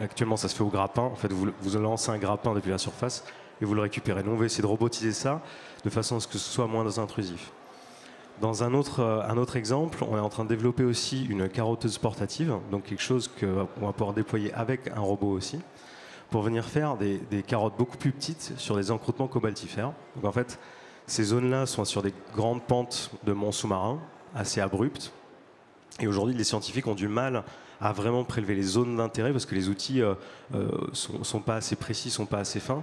[SPEAKER 5] actuellement, ça se fait au grappin. En fait, vous, lancez un grappin depuis la surface et vous le récupérez. Nous, on va essayer de robotiser ça de façon à ce que ce soit moins intrusif. Dans un autre, euh, un autre exemple, on est en train de développer aussi une carotteuse portative, donc quelque chose qu'on va pouvoir déployer avec un robot aussi pour venir faire des, carottes beaucoup plus petites sur des encroûtements cobaltifères. Donc en fait, ces zones-là sont sur des grandes pentes de monts sous-marins, assez abruptes. Et aujourd'hui, les scientifiques ont du mal à vraiment prélever les zones d'intérêt parce que les outils ne sont, pas assez précis, sont pas assez fins.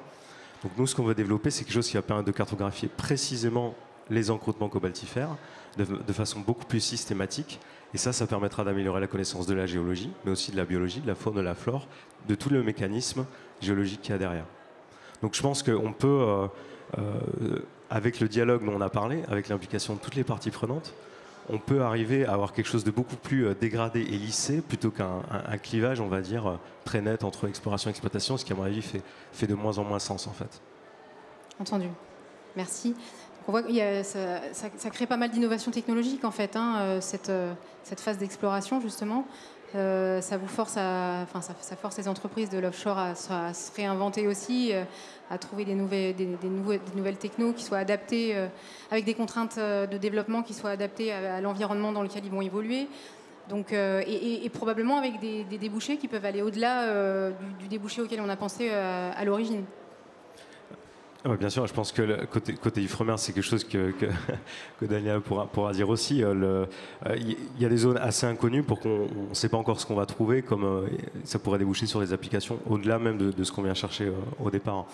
[SPEAKER 5] Donc nous, ce qu'on veut développer, c'est quelque chose qui va permettre de cartographier précisément les encroûtements cobaltifères de, façon beaucoup plus systématique. Et ça, ça permettra d'améliorer la connaissance de la géologie, mais aussi de la biologie, de la faune, de la flore, de tout le mécanisme géologique qu'il y a derrière. Donc je pense qu'on peut, euh, euh, avec le dialogue dont on a parlé, avec l'implication de toutes les parties prenantes, on peut arriver à avoir quelque chose de beaucoup plus euh, dégradé et lissé plutôt qu'un clivage, on va dire, très net entre exploration et exploitation, ce qui, à mon avis, fait, fait de moins en moins sens, en fait.
[SPEAKER 1] Entendu. Merci. On voit que ça, ça, crée pas mal d'innovations technologiques, en fait, hein, cette, cette phase d'exploration, justement. Euh, ça vous force à, enfin, ça, force les entreprises de l'offshore à, se réinventer aussi, euh, à trouver des nouvelles, des, nouvelles technos qui soient adaptées euh, avec des contraintes de développement qui soient adaptées à, l'environnement dans lequel ils vont évoluer. Donc, et, probablement avec des, débouchés qui peuvent aller au-delà du, débouché auquel on a pensé à l'origine.
[SPEAKER 5] Ah bien sûr, je pense que côté, côté Ifremer, c'est quelque chose que, que, [laughs] Daniel pourra, dire aussi. Il euh, euh, y a des zones assez inconnues pour qu'on ne sait pas encore ce qu'on va trouver, comme euh, ça pourrait déboucher sur des applications au-delà même de, ce qu'on vient chercher au départ.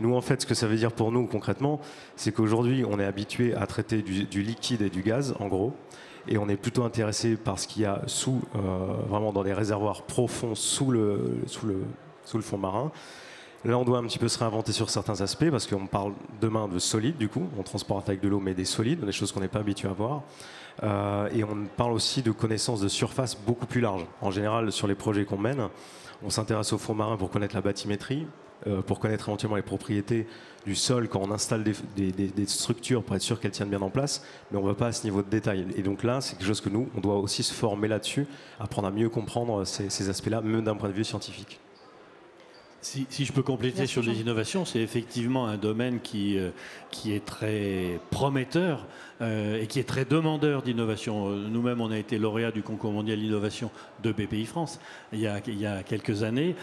[SPEAKER 5] Nous, en fait, ce que ça veut dire pour nous concrètement, c'est qu'aujourd'hui, on est habitué à traiter du, liquide et du gaz, en gros et on est plutôt intéressé par ce qu'il y a sous, vraiment dans des réservoirs profonds sous le fond marin. Là, on doit un petit peu se réinventer sur certains aspects parce qu'on parle demain de solides, du coup. On transporte avec de l'eau, mais des solides, des choses qu'on n'est pas habitué à voir. Euh, et on parle aussi de connaissances de surface beaucoup plus larges. En général, sur les projets qu'on mène, on s'intéresse au fond marin pour connaître la bathymétrie, euh, pour connaître éventuellement les propriétés du sol quand on installe des, structures pour être sûr qu'elles tiennent bien en place, mais on ne va pas à ce niveau de détail. Et donc là, c'est quelque chose que nous, on doit aussi se former là-dessus, apprendre à mieux comprendre ces aspects-là, même d'un point de vue scientifique.
[SPEAKER 4] Si, je peux compléter sur les innovations, c'est effectivement un domaine qui, euh, qui est très prometteur euh, et qui est très demandeur d'innovation. Euh, nous-mêmes, on a été lauréat du concours mondial d'innovation de BPI France il y a, il y a quelques années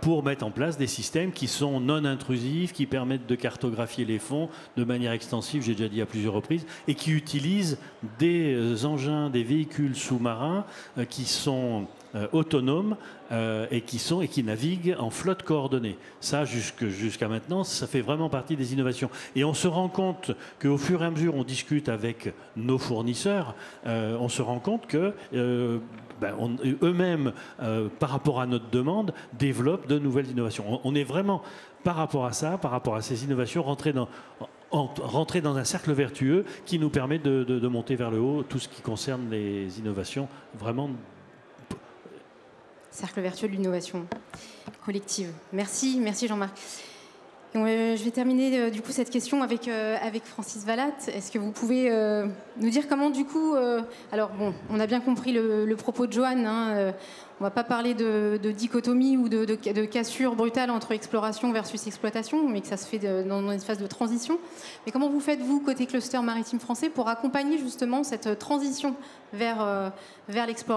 [SPEAKER 4] pour mettre en place des systèmes qui sont non intrusifs, qui permettent de cartographier les fonds de manière extensive, j'ai déjà dit à plusieurs reprises, et qui utilisent des engins, des véhicules sous-marins qui sont autonomes euh, et qui sont et qui naviguent en flotte coordonnée. Ça, jusqu'à maintenant, ça fait vraiment partie des innovations. Et on se rend compte qu'au fur et à mesure, on discute avec nos fournisseurs, euh, on se rend compte que ben, eux-mêmes, par rapport à notre demande, développent de nouvelles innovations. On, est vraiment, par rapport à ça, par rapport à ces innovations, rentrés dans, dans un cercle vertueux qui nous permet de, de, monter vers le haut tout ce qui concerne les innovations vraiment
[SPEAKER 1] cercle vertueux de l'innovation collective. Merci, merci Jean-Marc. Euh, je vais terminer euh, du coup cette question avec, euh, avec Francis Vallat. Est-ce que vous pouvez nous dire comment du coup, alors bon, on a bien compris le, propos de Joanne, hein, on ne va pas parler de, dichotomie ou de, cassure brutale entre exploration versus exploitation, mais que ça se fait dans une phase de transition. Mais comment vous faites, vous, côté cluster maritime français, pour accompagner justement cette transition vers, euh,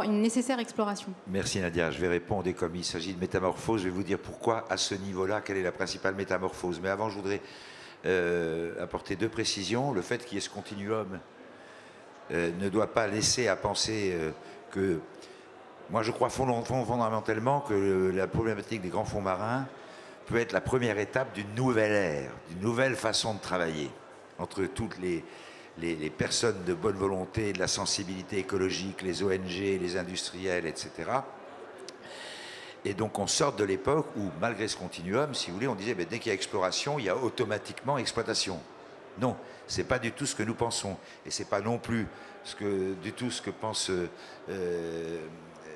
[SPEAKER 1] une nécessaire exploration?
[SPEAKER 2] Merci Nadia. Je vais répondre. Et comme il s'agit de métamorphose, je vais vous dire pourquoi, à ce niveau-là, quelle est la principale métamorphose. Mais avant, je voudrais euh, apporter deux précisions. Le fait qu'il y ait ce continuum euh, ne doit pas laisser à penser que moi, je crois fondamentalement que la problématique des grands fonds marins peut être la première étape d'une nouvelle ère, d'une nouvelle façon de travailler entre toutes les, personnes de bonne volonté, de la sensibilité écologique, les ONG, les industriels, etc. Et donc on sort de l'époque où, malgré ce continuum, si vous voulez, on disait ben, dès qu'il y a exploration, il y a automatiquement exploitation. Non, c'est pas du tout ce que nous pensons, et c'est pas non plus du tout ce que pense euh,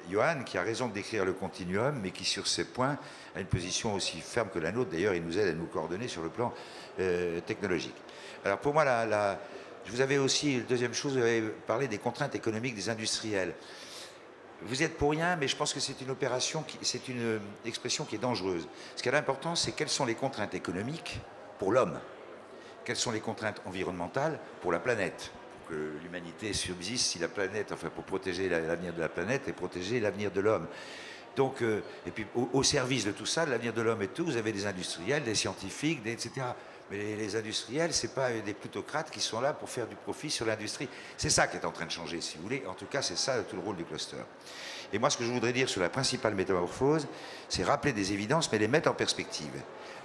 [SPEAKER 2] Johan, qui a raison de décrire le continuum, mais qui sur ces points a une position aussi ferme que la nôtre. D'ailleurs, il nous aide à nous coordonner sur le plan euh, technologique. Alors pour moi, la, je vous avais aussi, deuxième chose, vous avez parlé des contraintes économiques des industriels. Vous êtes pour rien, mais je pense que c'est une opération, c'est une expression qui est dangereuse. Ce qui est important, c'est quelles sont les contraintes économiques pour l'homme, quelles sont les contraintes environnementales pour la planète? L'humanité subsiste si la planète, enfin pour protéger l'avenir de la planète et protéger l'avenir de l'homme. Donc, euh, et puis au, service de tout ça, l'avenir de l'homme et tout, vous avez des industriels, des scientifiques, etc. Mais les industriels, ce pas des plutocrates qui sont là pour faire du profit sur l'industrie. C'est ça qui est en train de changer, si vous voulez. En tout cas, c'est ça tout le rôle du cluster. Et moi, ce que je voudrais dire sur la principale métamorphose, c'est rappeler des évidences, mais les mettre en perspective.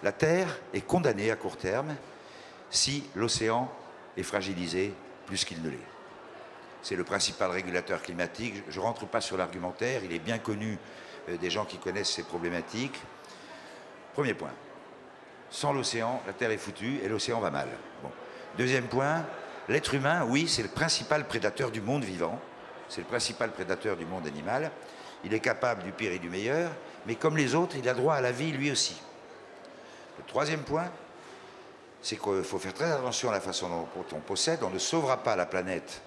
[SPEAKER 2] La Terre est condamnée à court terme si l'océan est fragilisé plus qu'il ne l'est. C'est le principal régulateur climatique. Je ne rentre pas sur l'argumentaire, il est bien connu euh, des gens qui connaissent ces problématiques. Premier point. Sans l'océan, la Terre est foutue et l'océan va mal. Deuxième point, l'être humain, oui, c'est le principal prédateur du monde vivant. C'est le principal prédateur du monde animal. Il est capable du pire et du meilleur, mais comme les autres, il a droit à la vie lui aussi. Le troisième point, c'est qu'il faut faire très attention à la façon dont on possède. On ne sauvera pas la planète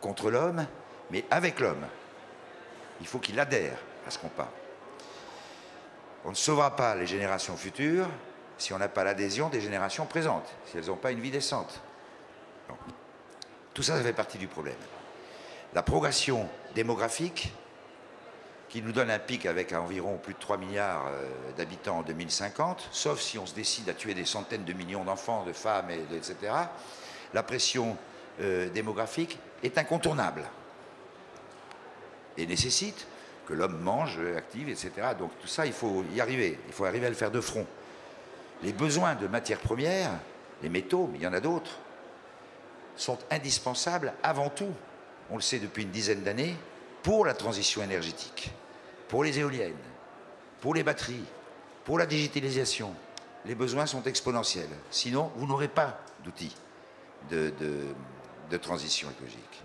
[SPEAKER 2] contre l'homme, mais avec l'homme. Il faut qu'il adhère à ce qu'on parle. On ne sauvera pas les générations futures si on n'a pas l'adhésion des générations présentes, si elles n'ont pas une vie décente. Tout ça, ça fait partie du problème. La progression démographique, qui nous donne un pic avec environ plus de 3 milliards euh, d'habitants en 2050, sauf si on se décide à tuer des centaines de millions d'enfants, de femmes, etc., la pression euh, démographique est incontournable et nécessite que l'homme mange, active, etc. Donc tout ça, il faut y arriver. Il faut arriver à le faire de front. Les besoins de matières premières, les métaux, mais il y en a d'autres, sont indispensables avant tout, on le sait depuis une dizaine d'années, pour la transition énergétique, pour les éoliennes, pour les batteries, pour la digitalisation. Les besoins sont exponentiels. Sinon, vous n'aurez pas d'outils de, de transition écologique.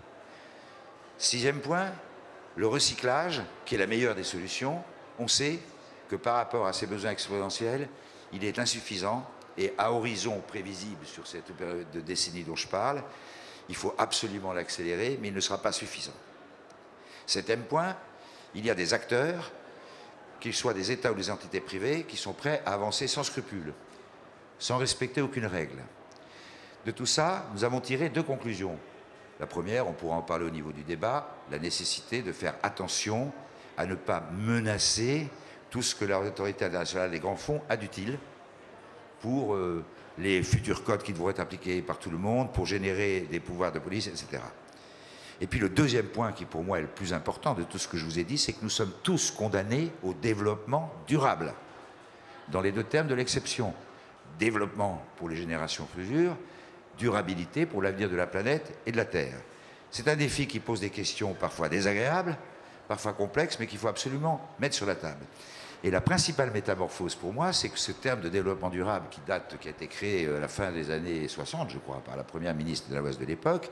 [SPEAKER 2] Sixième point, le recyclage, qui est la meilleure des solutions. On sait que par rapport à ces besoins exponentiels, il est insuffisant et à horizon prévisible sur cette période de décennie dont je parle, il faut absolument l'accélérer, mais il ne sera pas suffisant. Septième point, il y a des acteurs, qu'ils soient des États ou des entités privées, qui sont prêts à avancer sans scrupule, sans respecter aucune règle. De tout ça, nous avons tiré deux conclusions. La première, on pourra en parler au niveau du débat, la nécessité de faire attention à ne pas menacer tout ce que l'autorité internationale des grands fonds a d'utile pour euh, les futurs codes qui devraient être appliqués par tout le monde, pour générer des pouvoirs de police, etc. Et puis le deuxième point qui pour moi est le plus important de tout ce que je vous ai dit, c'est que nous sommes tous condamnés au développement durable, dans les deux termes de l'exception. Développement pour les générations futures, durabilité pour l'avenir de la planète et de la Terre. C'est un défi qui pose des questions parfois désagréables, parfois complexes, mais qu'il faut absolument mettre sur la table. Et la principale métamorphose pour moi, c'est que ce terme de développement durable qui date, qui a été créé à la fin des années 60, je crois, par la première ministre de la Oise de l'époque,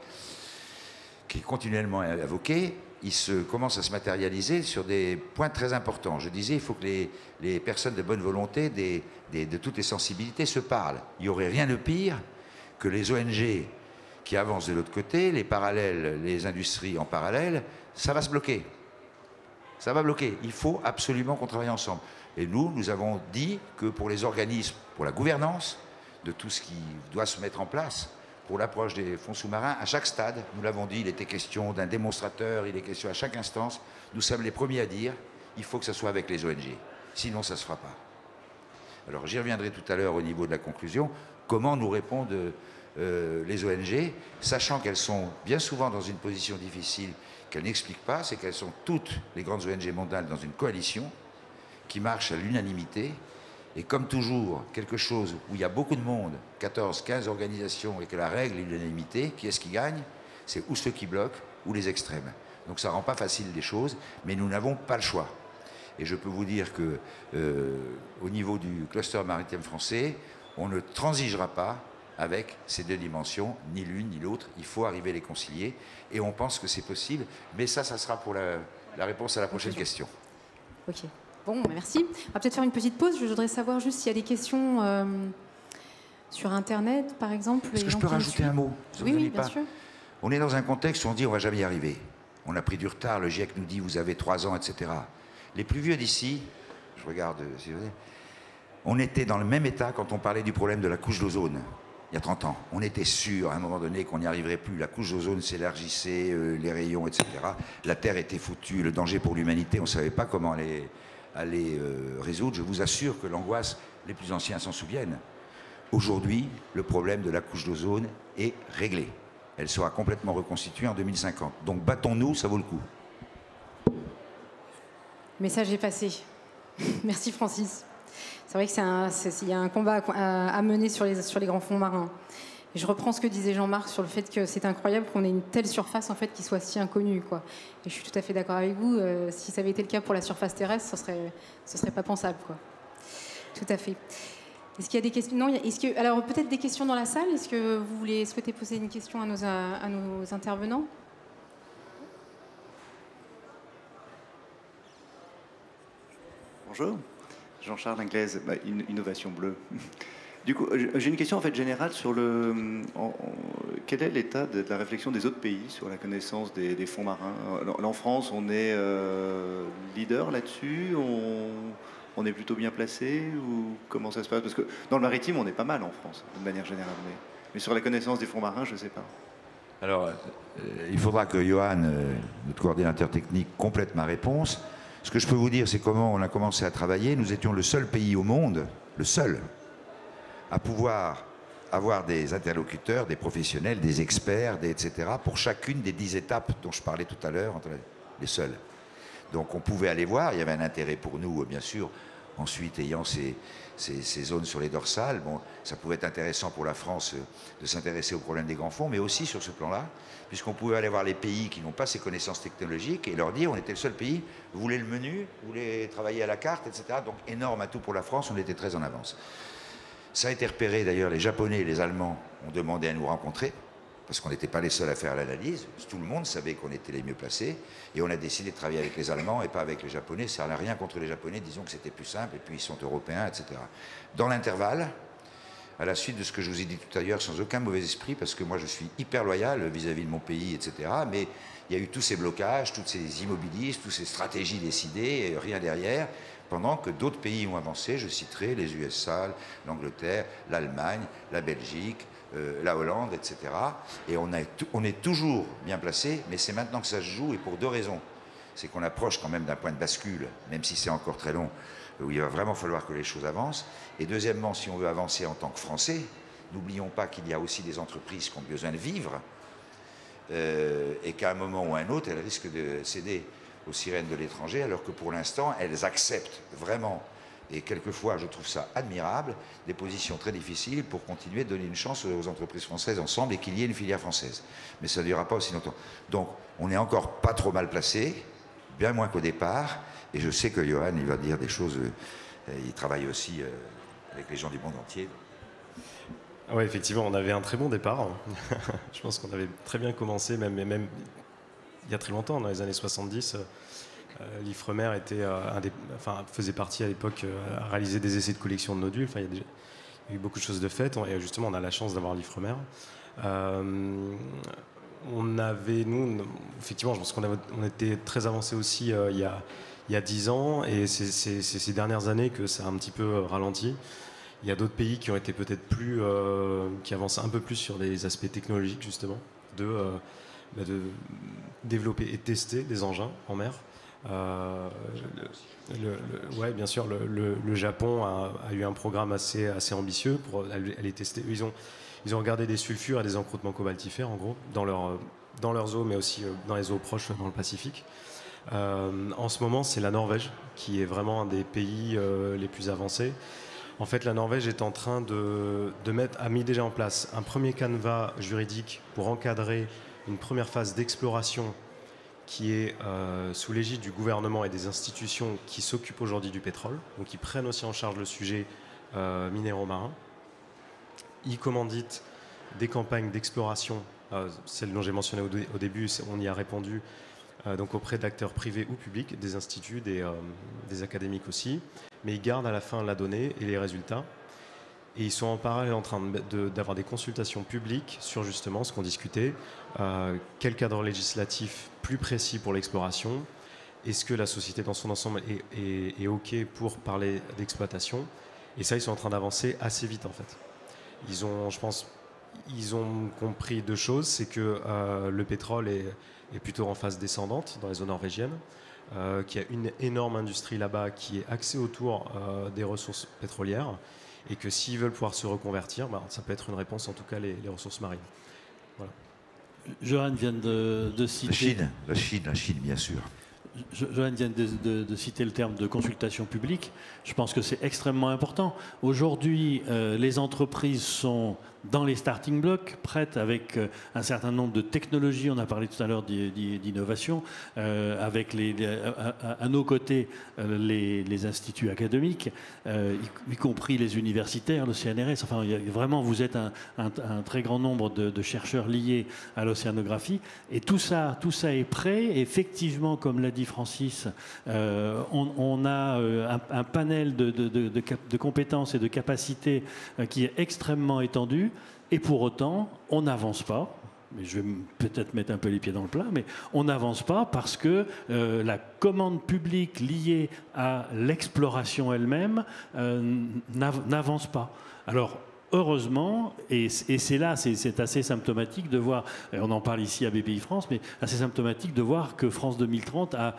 [SPEAKER 2] qui est continuellement invoqué, il se, commence à se matérialiser sur des points très importants. Je disais, il faut que les, personnes de bonne volonté, de toutes les sensibilités, se parlent. Il n'y aurait rien de pire que les ONG qui avancent de l'autre côté, les parallèles, les industries en parallèle, ça va se bloquer. Ça va bloquer. Il faut absolument qu'on travaille ensemble. Et nous, nous avons dit que pour les organismes, pour la gouvernance de tout ce qui doit se mettre en place, pour l'approche des fonds sous-marins, à chaque stade, nous l'avons dit, il était question d'un démonstrateur, il est question à chaque instance, nous sommes les premiers à dire, il faut que ce soit avec les ONG. Sinon, ça ne se fera pas. Alors j'y reviendrai tout à l'heure au niveau de la conclusion. Comment nous répondent euh, les ONG, sachant qu'elles sont bien souvent dans une position difficile qu'elles n'expliquent pas, c'est qu'elles sont toutes les grandes ONG mondiales dans une coalition qui marche à l'unanimité. Et comme toujours, quelque chose où il y a beaucoup de monde, 14, 15 organisations, et que la règle est l'unanimité, qui est-ce qui gagne? C'est ou ceux qui bloquent ou les extrêmes. Donc ça ne rend pas facile les choses, mais nous n'avons pas le choix. Et je peux vous dire que euh, au niveau du cluster maritime français, on ne transigera pas avec ces deux dimensions, ni l'une ni l'autre. Il faut arriver à les concilier et on pense que c'est possible. Mais ça, ça sera pour la, réponse à la prochaine question.
[SPEAKER 1] Ok. Bon, bah, merci. On va peut-être faire une petite pause. Je voudrais savoir juste s'il y a des questions euh, sur Internet, par exemple.
[SPEAKER 2] Est-ce que je peux rajouter un mot?
[SPEAKER 1] Oui, oui, bien sûr.
[SPEAKER 2] On est dans un contexte où on dit on va jamais y arriver. On a pris du retard. Le GIEC nous dit vous avez trois ans, etc. Les plus vieux d'ici, je regarde, si vous voulez, on était dans le même état quand on parlait du problème de la couche d'ozone il y a 30 ans. On était sûr à un moment donné qu'on n'y arriverait plus. La couche d'ozone s'élargissait, euh, les rayons, etc. La Terre était foutue, le danger pour l'humanité, on ne savait pas comment aller, aller euh, résoudre. Je vous assure que l'angoisse, les plus anciens s'en souviennent. aujourd'hui, le problème de la couche d'ozone est réglé. Elle sera complètement reconstituée en 2050. Donc battons-nous, ça vaut le coup.
[SPEAKER 1] Message est passé. [laughs] Merci Francis. C'est vrai qu'il y a un combat à, mener sur les, sur les grands fonds marins. Je reprends ce que disait Jean-Marc sur le fait que c'est incroyable qu'on ait une telle surface en fait qui soit si inconnue. Et je suis tout à fait d'accord avec vous. Euh, si ça avait été le cas pour la surface terrestre, ce serait, serait pas pensable. Tout à fait. Est-ce qu'il y a des questions? Non. Alors peut-être des questions dans la salle? Est-ce que vous voulez souhaiter poser une question à nos, à nos intervenants?
[SPEAKER 6] Bonjour. Jean-Charles Inglaise, bah, Innovation Bleue. Du coup, j'ai une question en fait générale sur le. quel est l'état de, la réflexion des autres pays sur la connaissance des, fonds marins? En France, on est euh, leader là-dessus? On, est plutôt bien placé? Ou comment ça se passe? Parce que dans le maritime, on est pas mal en France, de manière générale. Mais, sur la connaissance des fonds marins, je ne sais pas.
[SPEAKER 2] Alors, euh, il faudra que Johan, euh, notre coordinateur technique, complète ma réponse. Ce que je peux vous dire, c'est comment on a commencé à travailler. Nous étions le seul pays au monde, le seul, à pouvoir avoir des interlocuteurs, des professionnels, des experts, etc., pour chacune des dix étapes dont je parlais tout à l'heure, les seuls. Donc on pouvait aller voir, il y avait un intérêt pour nous, bien sûr, ensuite ayant ces, ces, zones sur les dorsales. Bon, ça pouvait être intéressant pour la France euh, de s'intéresser au problème des grands fonds, mais aussi sur ce plan-là, puisqu'on pouvait aller voir les pays qui n'ont pas ces connaissances technologiques et leur dire on était le seul pays, vous voulez le menu, vous voulez travailler à la carte, etc. Donc énorme atout pour la France, on était très en avance. Ça a été repéré d'ailleurs, les Japonais et les Allemands ont demandé à nous rencontrer parce qu'on n'était pas les seuls à faire l'analyse. Tout le monde savait qu'on était les mieux placés. Et on a décidé de travailler avec les Allemands et pas avec les Japonais. Ça n'a rien contre les Japonais, disons que c'était plus simple, et puis ils sont européens, etc. Dans l'intervalle, à la suite de ce que je vous ai dit tout à l'heure, sans aucun mauvais esprit, parce que moi je suis hyper loyal vis-à-vis de mon pays, etc. Mais il y a eu tous ces blocages, toutes ces immobilistes, toutes ces stratégies décidées, et rien derrière, pendant que d'autres pays ont avancé. Je citerai les USA, l'Angleterre, l'Allemagne, la Belgique, euh, la Hollande, etc. Et on, est toujours bien placé, mais c'est maintenant que ça se joue, et pour deux raisons. C'est qu'on approche quand même d'un point de bascule, même si c'est encore très long, où il va vraiment falloir que les choses avancent. Et deuxièmement, si on veut avancer en tant que Français, n'oublions pas qu'il y a aussi des entreprises qui ont besoin de vivre, euh, et qu'à un moment ou à un autre, elles risquent de céder aux sirènes de l'étranger, alors que pour l'instant, elles acceptent vraiment et quelquefois je trouve ça admirable, des positions très difficiles pour continuer de donner une chance aux entreprises françaises ensemble et qu'il y ait une filière française. Mais ça ne durera pas aussi longtemps. Donc on n'est encore pas trop mal placé, bien moins qu'au départ, et je sais que Johan, il va dire des choses, euh, il travaille aussi euh, avec les gens du monde entier.
[SPEAKER 5] Oui, effectivement, on avait un très bon départ. [laughs] je pense qu'on avait très bien commencé, même, même il y a très longtemps, dans les années 70. Euh, L'Ifremer était, euh, enfin, faisait partie à l'époque euh, à réaliser des essais de collection de nodules. Enfin, il, y a eu beaucoup de choses de faites. Et justement, on a la chance d'avoir l'Ifremer. on avait, nous, effectivement, je pense qu'on on était très avancé aussi il y a il y a 10 ans, et c'est ces dernières années que ça a un petit peu ralenti. Il y a d'autres pays qui ont été peut-être plus, qui avancent un peu plus sur les aspects technologiques justement, de, de développer et tester des engins en mer. Euh, le, ouais, bien sûr, le, Japon a, eu un programme assez, assez ambitieux pour aller tester. Ils ont, ils ont regardé des sulfures et des encroûtements cobaltifères, en gros, dans, leur, dans leurs eaux, mais aussi euh, dans les eaux proches dans le Pacifique. Euh, en ce moment, c'est la Norvège qui est vraiment un des pays les plus avancés. En fait, la Norvège est en train de, de mettre, a mis déjà en place un premier canevas juridique pour encadrer une première phase d'exploration qui est euh, sous l'égide du gouvernement et des institutions qui s'occupent aujourd'hui du pétrole, donc qui prennent aussi en charge le sujet euh, minéraux marins. Ils commanditent des campagnes d'exploration, euh, celles dont j'ai mentionné au, début, on y a répondu donc auprès d'acteurs privés ou publics, des instituts, des académiques aussi, mais ils gardent à la fin la donnée et les résultats. Et ils sont en parallèle en train d'avoir des consultations publiques sur justement ce qu'on discutait, euh, quel cadre législatif plus précis pour l'exploration? Est-ce que la société dans son ensemble est, OK pour parler d'exploitation? Et ça, ils sont en train d'avancer assez vite en fait. Ils ont, je pense, ils ont compris deux choses. C'est que euh, le pétrole est, plutôt en phase descendante dans les zones norvégiennes, euh, qu'il y a une énorme industrie là-bas qui est axée autour des ressources pétrolières et que s'ils veulent pouvoir se reconvertir, bah, ça peut être une réponse, en tout cas les, ressources marines. Voilà.
[SPEAKER 4] Johan vient de, de citer...
[SPEAKER 2] La Chine, la Chine, la Chine, bien sûr.
[SPEAKER 4] Johan vient de, citer le terme de consultation publique. Je pense que c'est extrêmement important. Aujourd'hui, euh, les entreprises sont dans les starting blocks, prêtes avec euh, un certain nombre de technologies. On a parlé tout à l'heure d'innovation, euh, avec à, nos côtés les, instituts académiques, y, compris les universitaires, le CNRS. Enfin, vraiment, vous êtes un, très grand nombre de, chercheurs liés à l'océanographie. Et tout ça, tout ça est prêt. Effectivement, comme l'a dit Francis, euh, on, a euh, un, panel de, compétences et de capacités euh, qui est extrêmement étendu, et pour autant, on n'avance pas. Mais je vais peut-être mettre un peu les pieds dans le plat, mais on n'avance pas parce que la commande publique liée à l'exploration elle-même n'avance pas. Alors, heureusement, et, c'est là, c'est assez symptomatique de voir, on en parle ici à BPI France, mais assez symptomatique de voir que France 2030 a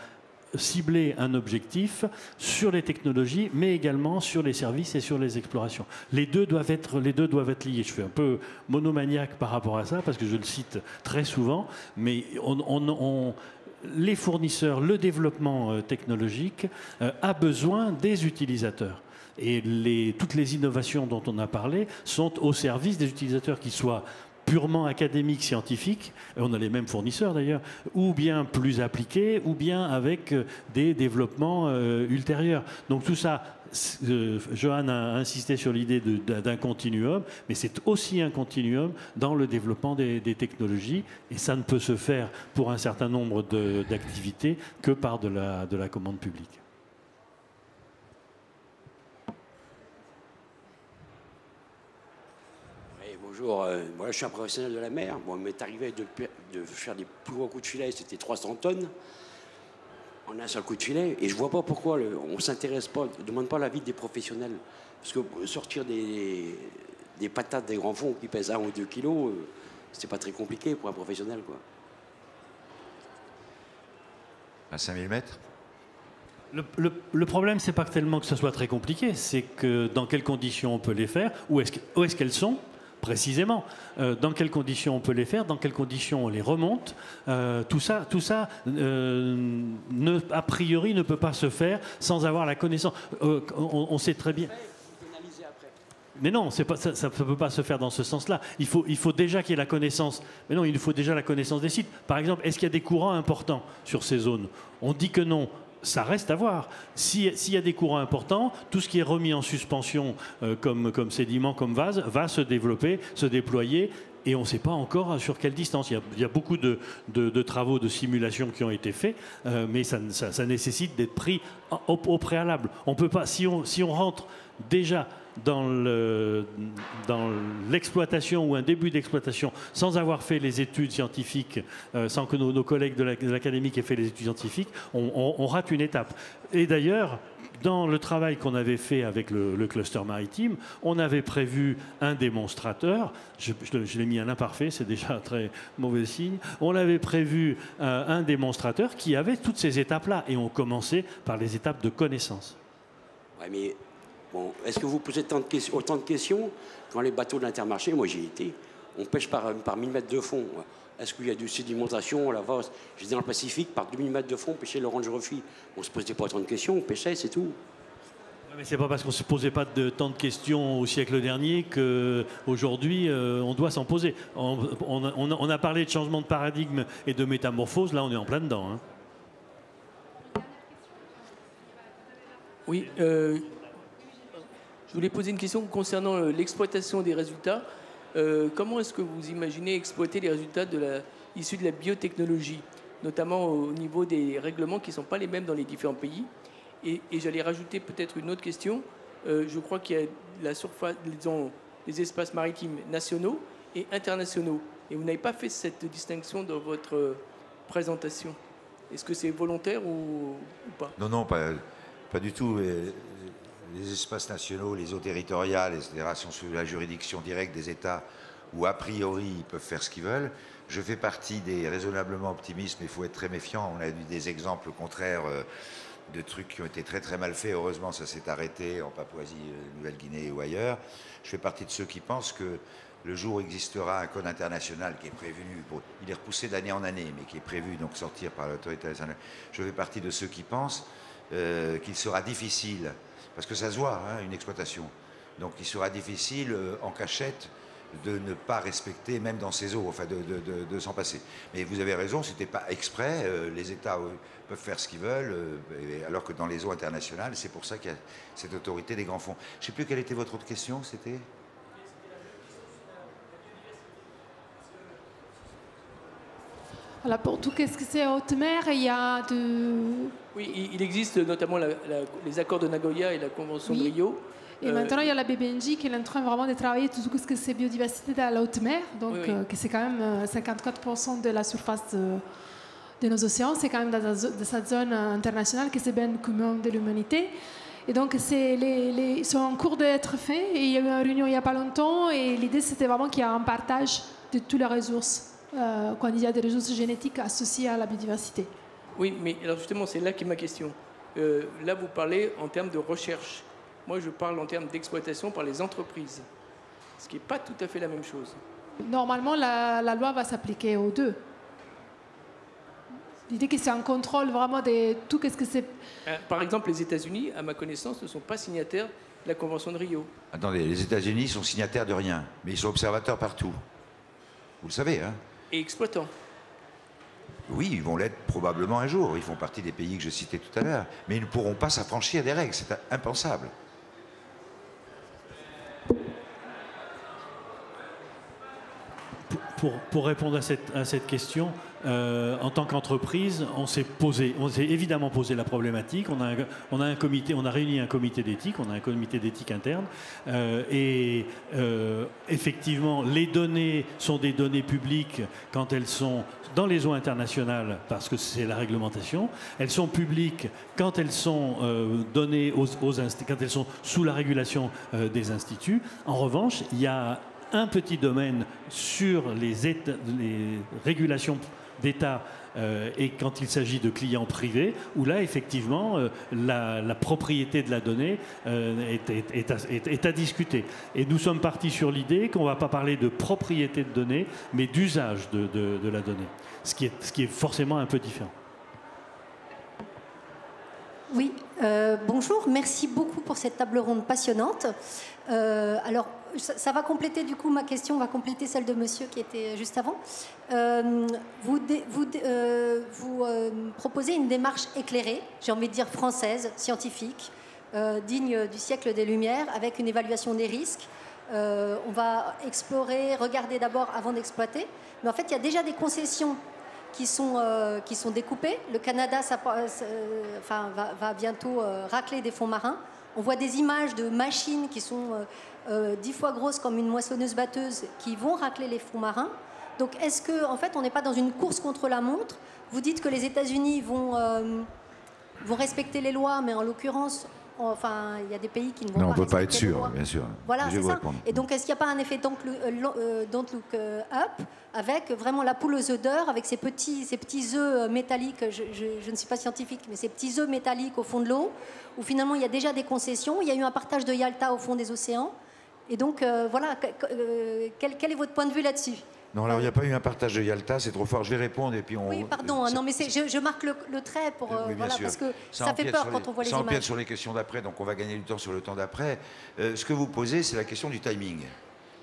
[SPEAKER 4] ciblé un objectif sur les technologies, mais également sur les services et sur les explorations. Les deux doivent être, les deux doivent être liés. Je suis un peu monomaniaque par rapport à ça, parce que je le cite très souvent, mais les fournisseurs, le développement euh, technologique euh, a besoin des utilisateurs. Et toutes les innovations dont on a parlé sont au service des utilisateurs, qui soient purement académiques, scientifiques, on a les mêmes fournisseurs d'ailleurs, ou bien plus appliqués, ou bien avec euh, des développements euh, ultérieurs. Donc tout ça, euh, Johan a insisté sur l'idée d'un continuum, mais c'est aussi un continuum dans le développement des, technologies, et ça ne peut se faire pour un certain nombre d'activités que par de la commande publique.
[SPEAKER 7] Euh, je suis un professionnel de la mer. Bon, il m'est arrivé de, faire des plus gros coups de filet, c'était 300 tonnes en un seul coup de filet. Et je vois pas pourquoi on ne s'intéresse pas, ne demande pas l'avis des professionnels. Parce que sortir des, patates des grands fonds qui pèsent 1 ou 2 kilos, euh, c'est pas très compliqué pour un professionnel. Quoi.
[SPEAKER 2] À 5000 mètres?
[SPEAKER 4] Le, le, le, problème, c'est pas tellement que ce soit très compliqué, c'est que dans quelles conditions on peut les faire, où est-ce qu'elles sont, précisément. Euh, dans quelles conditions on peut les faire, dans quelles conditions on les remonte. Euh, tout ça, tout ça euh, a priori, ne peut pas se faire sans avoir la connaissance. On, sait très bien. Mais non, ça ne peut pas se faire dans ce sens-là. Il faut, il faut déjà qu'il y ait la connaissance. Mais non, il faut déjà la connaissance des sites. Par exemple, est-ce qu'il y a des courants importants sur ces zones? On dit que non ça reste à voir. S'il y a des courants importants, tout ce qui est remis en suspension euh, comme, comme sédiment, comme vase, va se développer, se déployer et on ne sait pas encore sur quelle distance. Il y a, beaucoup de, travaux de simulation qui ont été faits, euh, mais ça, nécessite d'être pris au, préalable. On peut pas, si on rentre déjà dans l'exploitation ou un début d'exploitation sans avoir fait les études scientifiques, euh, sans que nos, collègues de l'académie aient fait les études scientifiques, on, rate une étape. Et d'ailleurs, dans le travail qu'on avait fait avec le, cluster maritime, on avait prévu un démonstrateur. Je, l'ai mis un imparfait, c'est déjà un très mauvais signe. On avait prévu euh, un démonstrateur qui avait toutes ces étapes-là. Et on commençait par les étapes de connaissance.
[SPEAKER 7] mais est-ce que vous posez autant de questions quand les bateaux de l'intermarché, moi j'y été, on pêche par, par 1000 mètres de fond. Est-ce qu'il y a du sédimentation la vase J'étais dans le Pacifique, par 2000 mètres de fond, pêcher l'orange refit. On ne se posait pas autant de questions, on pêchait, c'est tout.
[SPEAKER 4] Mais c'est pas parce qu'on ne se posait pas de, tant de questions au siècle dernier qu'aujourd'hui euh, on doit s'en poser. On, a parlé de changement de paradigme et de métamorphose, là on est en plein dedans. Hein.
[SPEAKER 8] Oui, euh, voulais poser une question concernant euh, l'exploitation des résultats. Euh, comment est-ce que vous imaginez exploiter les résultats issus de la biotechnologie, notamment au niveau des règlements qui ne sont pas les mêmes dans les différents pays? Et, j'allais rajouter peut-être une autre question. Euh, je crois qu'il y a la surface, disons, les espaces maritimes nationaux et internationaux. Et vous n'avez pas fait cette distinction dans votre présentation. Est-ce que c'est volontaire ou, pas?
[SPEAKER 2] Non, non, pas du tout les espaces nationaux, les eaux territoriales, etc., sont sous la juridiction directe des États où, a priori, ils peuvent faire ce qu'ils veulent. Je fais partie des raisonnablement optimistes, mais il faut être très méfiant. On a eu des exemples contraires euh, de trucs qui ont été très très mal faits. Heureusement, ça s'est arrêté en Papouasie, euh, Nouvelle-Guinée ou ailleurs. Je fais partie de ceux qui pensent que le jour où existera un code international qui est prévenu, il est repoussé d'année en année, mais qui est prévu donc sortir par l'autorité nationale. Je fais partie de ceux qui pensent euh, qu'il sera difficile, parce que ça se voit, hein, une exploitation. Donc il sera difficile euh, en cachette de ne pas respecter, même dans ces eaux, enfin de, s'en passer. Mais vous avez raison, ce n'était pas exprès. Euh, les États peuvent faire ce qu'ils veulent, alors que dans les eaux internationales, c'est pour ça qu'il y a cette autorité des grands fonds. Je ne sais plus quelle était votre autre question, c'était?
[SPEAKER 3] Alors pour tout ce que c'est haute mer, il y a de...
[SPEAKER 8] Oui, il existe notamment les accords de Nagoya et la Convention de Rio.
[SPEAKER 3] Et maintenant, il y a la BBNJ qui est en train vraiment de travailler tout ce que c'est biodiversité dans la haute mer, donc euh, c'est quand même 54% euh, de la surface de, nos océans, c'est quand même dans, cette zone internationale que c'est bien commun de l'humanité. Et donc, c'est les, ils sont en cours d'être faits. Et il y a eu une réunion il n'y a pas longtemps. Et l'idée, c'était vraiment qu'il y a un partage de toutes les ressources euh, quand il y a des ressources génétiques associées à la biodiversité.
[SPEAKER 8] Oui, mais alors justement, c'est là qu'est ma question. Euh, là, vous parlez en termes de recherche. Moi, je parle en termes d'exploitation par les entreprises, ce qui n'est pas tout à fait la même chose.
[SPEAKER 3] Normalement, la, loi va s'appliquer aux deux. L'idée que c'est un contrôle vraiment de tout ce que c'est.
[SPEAKER 8] Euh, par exemple, les États-Unis, à ma connaissance, ne sont pas signataires de la Convention de Rio.
[SPEAKER 2] Attendez, les États-Unis sont signataires de rien, mais ils sont observateurs partout. Vous le savez, hein
[SPEAKER 8] et exploitants.
[SPEAKER 2] Oui, ils vont l'être probablement un jour. Ils font partie des pays que je citais tout à l'heure. Mais ils ne pourront pas s'affranchir des règles. C'est impensable.
[SPEAKER 4] Pour, pour, répondre à cette, à cette question, euh, en tant qu'entreprise, on s'est posé, on s'est évidemment posé la problématique. On a, on a un comité, on a réuni un comité d'éthique, on a un comité d'éthique interne, euh, et euh, effectivement, les données sont des données publiques quand elles sont dans les eaux internationales, parce que c'est la réglementation. Elles sont publiques quand elles sont données aux quand elles sont sous la régulation des instituts. En revanche, il y a un petit domaine sur les, les régulations d'État euh, et quand il s'agit de clients privés, où là, effectivement, euh, la, propriété de la donnée euh, est, à, discuter. Et nous sommes partis sur l'idée qu'on ne va pas parler de propriété de données, mais d'usage de, la donnée, ce qui, est, ce qui est forcément un peu différent.
[SPEAKER 9] Oui, bonjour, merci beaucoup pour cette table ronde passionnante. alors, ça, va compléter du coup ma question, va compléter celle de monsieur qui était juste avant. Euh, vous, euh, euh, proposez une démarche éclairée, j'ai envie de dire française, scientifique, digne du siècle des Lumières, avec une évaluation des risques. on va explorer, regarder d'abord avant d'exploiter. Mais en fait, il y a déjà des concessions qui sont, qui sont découpées. Le Canada va, bientôt racler des fonds marins. On voit des images de machines qui sont euh, dix fois grosses comme une moissonneuse-batteuse qui vont racler les fonds marins. Donc est-ce qu'en en fait on n'est pas dans une course contre la montre? Vous dites que les États-Unis vont, euh, vont respecter les lois, mais en l'occurrence, enfin, il y a des pays qui ne vont
[SPEAKER 2] non,
[SPEAKER 9] pas.
[SPEAKER 2] on ne peut pas être sûr, bien sûr.
[SPEAKER 9] Voilà, c'est ça. Et donc, est-ce qu'il n'y a pas un effet don't look, euh, don't look up avec vraiment la poule aux œufs d'or, avec ces petits, ces petits œufs métalliques je, je, ne suis pas scientifique, mais ces petits œufs métalliques au fond de l'eau, où finalement il y a déjà des concessions. Il y a eu un partage de Yalta au fond des océans. Et donc, euh, voilà, euh, quel, est votre point de vue là-dessus
[SPEAKER 2] non, alors il n'y a pas eu un partage de Yalta, c'est trop fort. Je vais répondre et puis on.
[SPEAKER 9] Oui, pardon, hein, non, mais je, je, marque le, trait pour. Euh, voilà, parce que ça, fait peur quand on voit les images. Ça empiète
[SPEAKER 2] sur les questions d'après, donc on va gagner du temps sur le temps d'après. ce que vous posez, c'est la question du timing.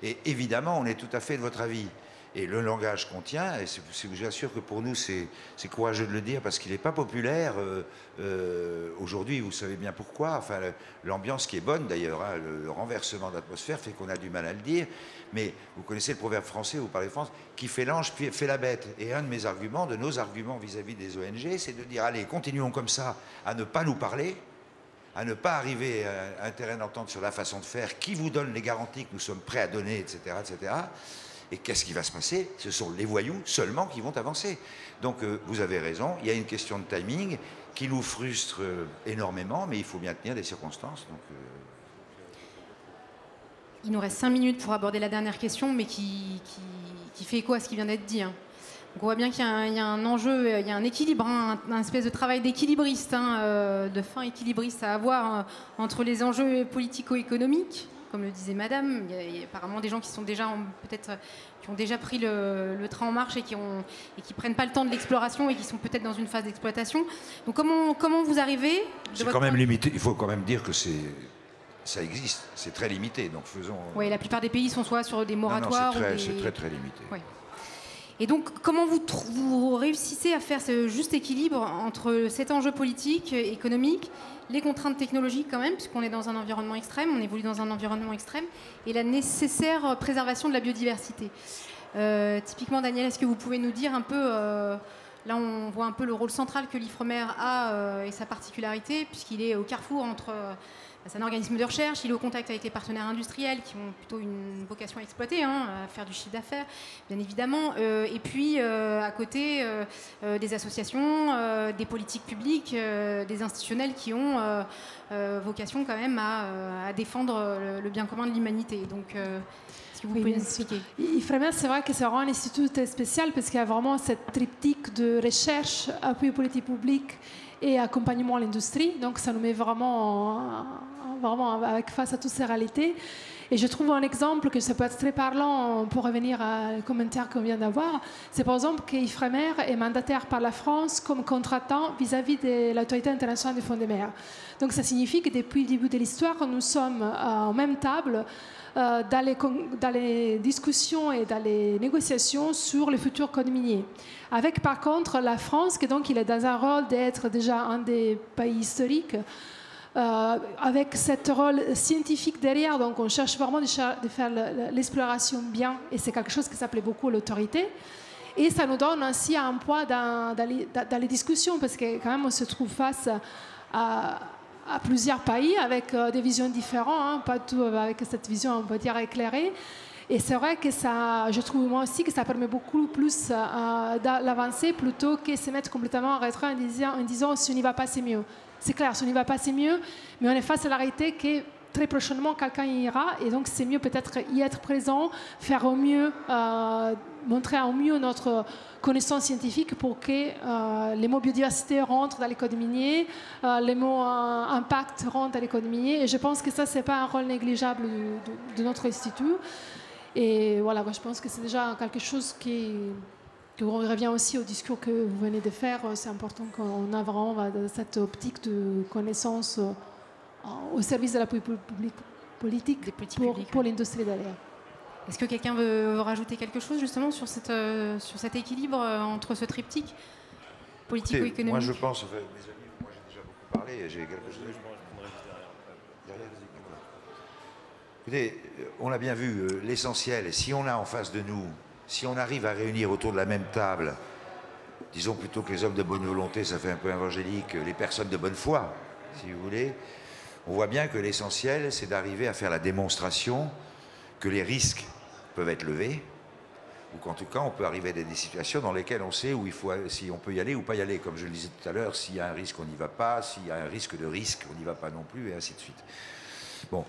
[SPEAKER 2] Et évidemment, on est tout à fait de votre avis. Et le langage qu'on tient, et je vous assure que pour nous c'est courageux de le dire parce qu'il n'est pas populaire euh, euh, aujourd'hui, vous savez bien pourquoi. Enfin, l'ambiance qui est bonne d'ailleurs, hein, le, renversement d'atmosphère fait qu'on a du mal à le dire. Mais vous connaissez le proverbe français, vous parlez de France, qui fait l'ange puis fait la bête. Et un de mes arguments, de nos arguments vis-à-vis des ONG, c'est de dire allez, continuons comme ça à ne pas nous parler, à ne pas arriver à un terrain d'entente sur la façon de faire, qui vous donne les garanties que nous sommes prêts à donner, etc., etc. Et qu'est-ce qui va se passer? Ce sont les voyous seulement qui vont avancer. Donc euh, vous avez raison, il y a une question de timing qui nous frustre euh, énormément, mais il faut bien tenir des circonstances. Donc, euh.
[SPEAKER 1] Il nous reste cinq minutes pour aborder la dernière question, mais qui, fait écho à ce qui vient d'être dit. Hein. on voit bien qu'il y, a un enjeu, il y a un équilibre, hein, un, espèce de travail d'équilibriste, hein, de fin équilibriste à avoir entre les enjeux politico-économiques, comme le disait Madame. Il y, a, apparemment des gens qui sont déjà peut-être qui ont déjà pris le, train en marche et qui ont et qui prennent pas le temps de l'exploration et qui sont peut-être dans une phase d'exploitation. Donc comment comment vous arrivez
[SPEAKER 2] C'est quand même limité. Il faut quand même dire que c'est ça existe, c'est très limité, donc faisons.
[SPEAKER 1] Oui, la plupart des pays sont soit sur des moratoires.
[SPEAKER 2] C'est très, très, limité.
[SPEAKER 1] Et donc, comment vous, réussissez à faire ce juste équilibre entre cet enjeu politique, économique, les contraintes technologiques quand même, puisqu'on est dans un environnement extrême, on évolue dans un environnement extrême, et la nécessaire préservation de la biodiversité. Euh, Typiquement, Daniel, est-ce que vous pouvez nous dire un peu, euh, là on voit un peu le rôle central que l'IFREMER a euh, et sa particularité, puisqu'il est au carrefour entre c'est un organisme de recherche, il est au contact avec les partenaires industriels qui ont plutôt une vocation à exploiter, hein, à faire du chiffre d'affaires, bien évidemment. Euh, et puis, euh, à côté, euh, des associations, des politiques publiques, des institutionnels qui ont vocation quand même à, défendre le, bien commun de l'humanité. Donc, vous pouvez nous expliquer?
[SPEAKER 3] IFREMER, c'est vrai que c'est vraiment un institut très spécial parce qu'il y a vraiment cette triptyque de recherche, appui aux politiques publiques et accompagnement à l'industrie. Donc ça nous met vraiment, vraiment avec face à toutes ces réalités. Et je trouve un exemple que ça peut être très parlant pour revenir à commentaire qu'on vient d'avoir. C'est par exemple qu'Ifremer est mandataire par la France comme contractant vis-à-vis de l'autorité internationale des fonds des mers. Donc ça signifie que depuis le début de l'histoire, nous sommes euh, en même table euh, dans, les, les, discussions et dans les négociations sur le futur code minier. Avec par contre la France, qui donc est dans un rôle d'être déjà un des pays historiques, euh, avec ce rôle scientifique derrière, donc on cherche vraiment de, faire l'exploration bien, et c'est quelque chose qui s'appelait beaucoup l'autorité. Et ça nous donne aussi un poids dans, les, discussions, parce que quand même on se trouve face à, plusieurs pays avec euh, des visions différentes, hein, pas tout avec cette vision, on peut dire, éclairée. Et c'est vrai que ça, je trouve moi aussi que ça permet beaucoup plus euh, d'avancer plutôt que se mettre complètement en retrait en disant, en disant si on n'y va pas, c'est mieux. C'est clair, on n'y va pas, c'est mieux, mais on est face à la réalité que très prochainement, quelqu'un y ira, et donc c'est mieux peut-être y être présent, faire au mieux, euh, montrer au mieux notre connaissance scientifique pour que euh, les mots biodiversité rentrent dans les codes euh, les mots impact rentrent dans les codes et je pense que ça, c'est pas un rôle négligeable de, notre institut. Et voilà, je pense que c'est déjà quelque chose qui, qui revient aussi au discours que vous venez de faire. C'est important qu'on a vraiment cette optique de connaissance au service de la politique pour, pour l'industrie derrière.
[SPEAKER 1] Est-ce que quelqu'un veut, rajouter quelque chose justement sur, cette, euh, sur cet équilibre euh, entre ce triptyque politico-économique
[SPEAKER 2] Moi je pense, mes amis, moi j'ai déjà beaucoup parlé, j'ai quelque chose Écoutez, on l'a bien vu, euh, l'essentiel, si on a en face de nous, si on arrive à réunir autour de la même table, disons plutôt que les hommes de bonne volonté, ça fait un peu évangélique, les personnes de bonne foi, si vous voulez, on voit bien que l'essentiel, c'est d'arriver à faire la démonstration que les risques peuvent être levés, ou qu'en tout cas, on peut arriver à des situations dans lesquelles on sait si on peut y aller ou pas y aller. Comme je le disais tout à l'heure, s'il y a un risque, on n'y va pas, s'il y a un risque de risque, on n'y va pas non plus, et ainsi de suite. Bon,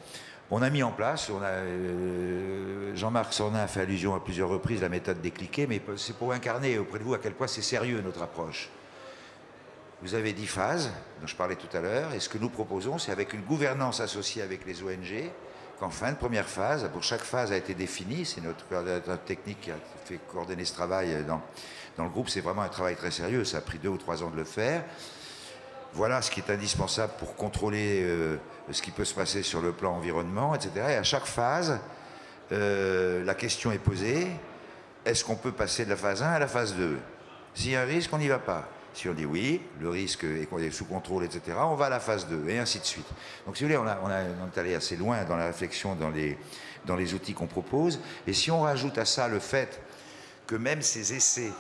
[SPEAKER 2] on a mis en place, euh, Jean-Marc Sornin a fait allusion à plusieurs reprises à la méthode décliquée, mais c'est pour incarner auprès de vous à quel point c'est sérieux notre approche. Vous avez dix phases, dont je parlais tout à l'heure, et ce que nous proposons, c'est avec une gouvernance associée avec les ONG, qu'en fin de première phase, pour chaque phase a été définie, c'est notre coordinateur technique qui a fait coordonner ce travail dans le groupe, c'est vraiment un travail très sérieux, ça a pris deux ou trois ans de le faire. Voilà ce qui est indispensable pour contrôler euh, ce qui peut se passer sur le plan environnement, etc. Et à chaque phase, euh, la question est posée, est-ce qu'on peut passer de la phase 1 à la phase 2 S'il y a un risque, on n'y va pas. Si on dit oui, le risque est sous contrôle, etc., on va à la phase 2, et ainsi de suite. Donc, si vous voulez, on, est allé assez loin dans la réflexion, dans les outils qu'on propose. Et si on rajoute à ça le fait que même ces essais,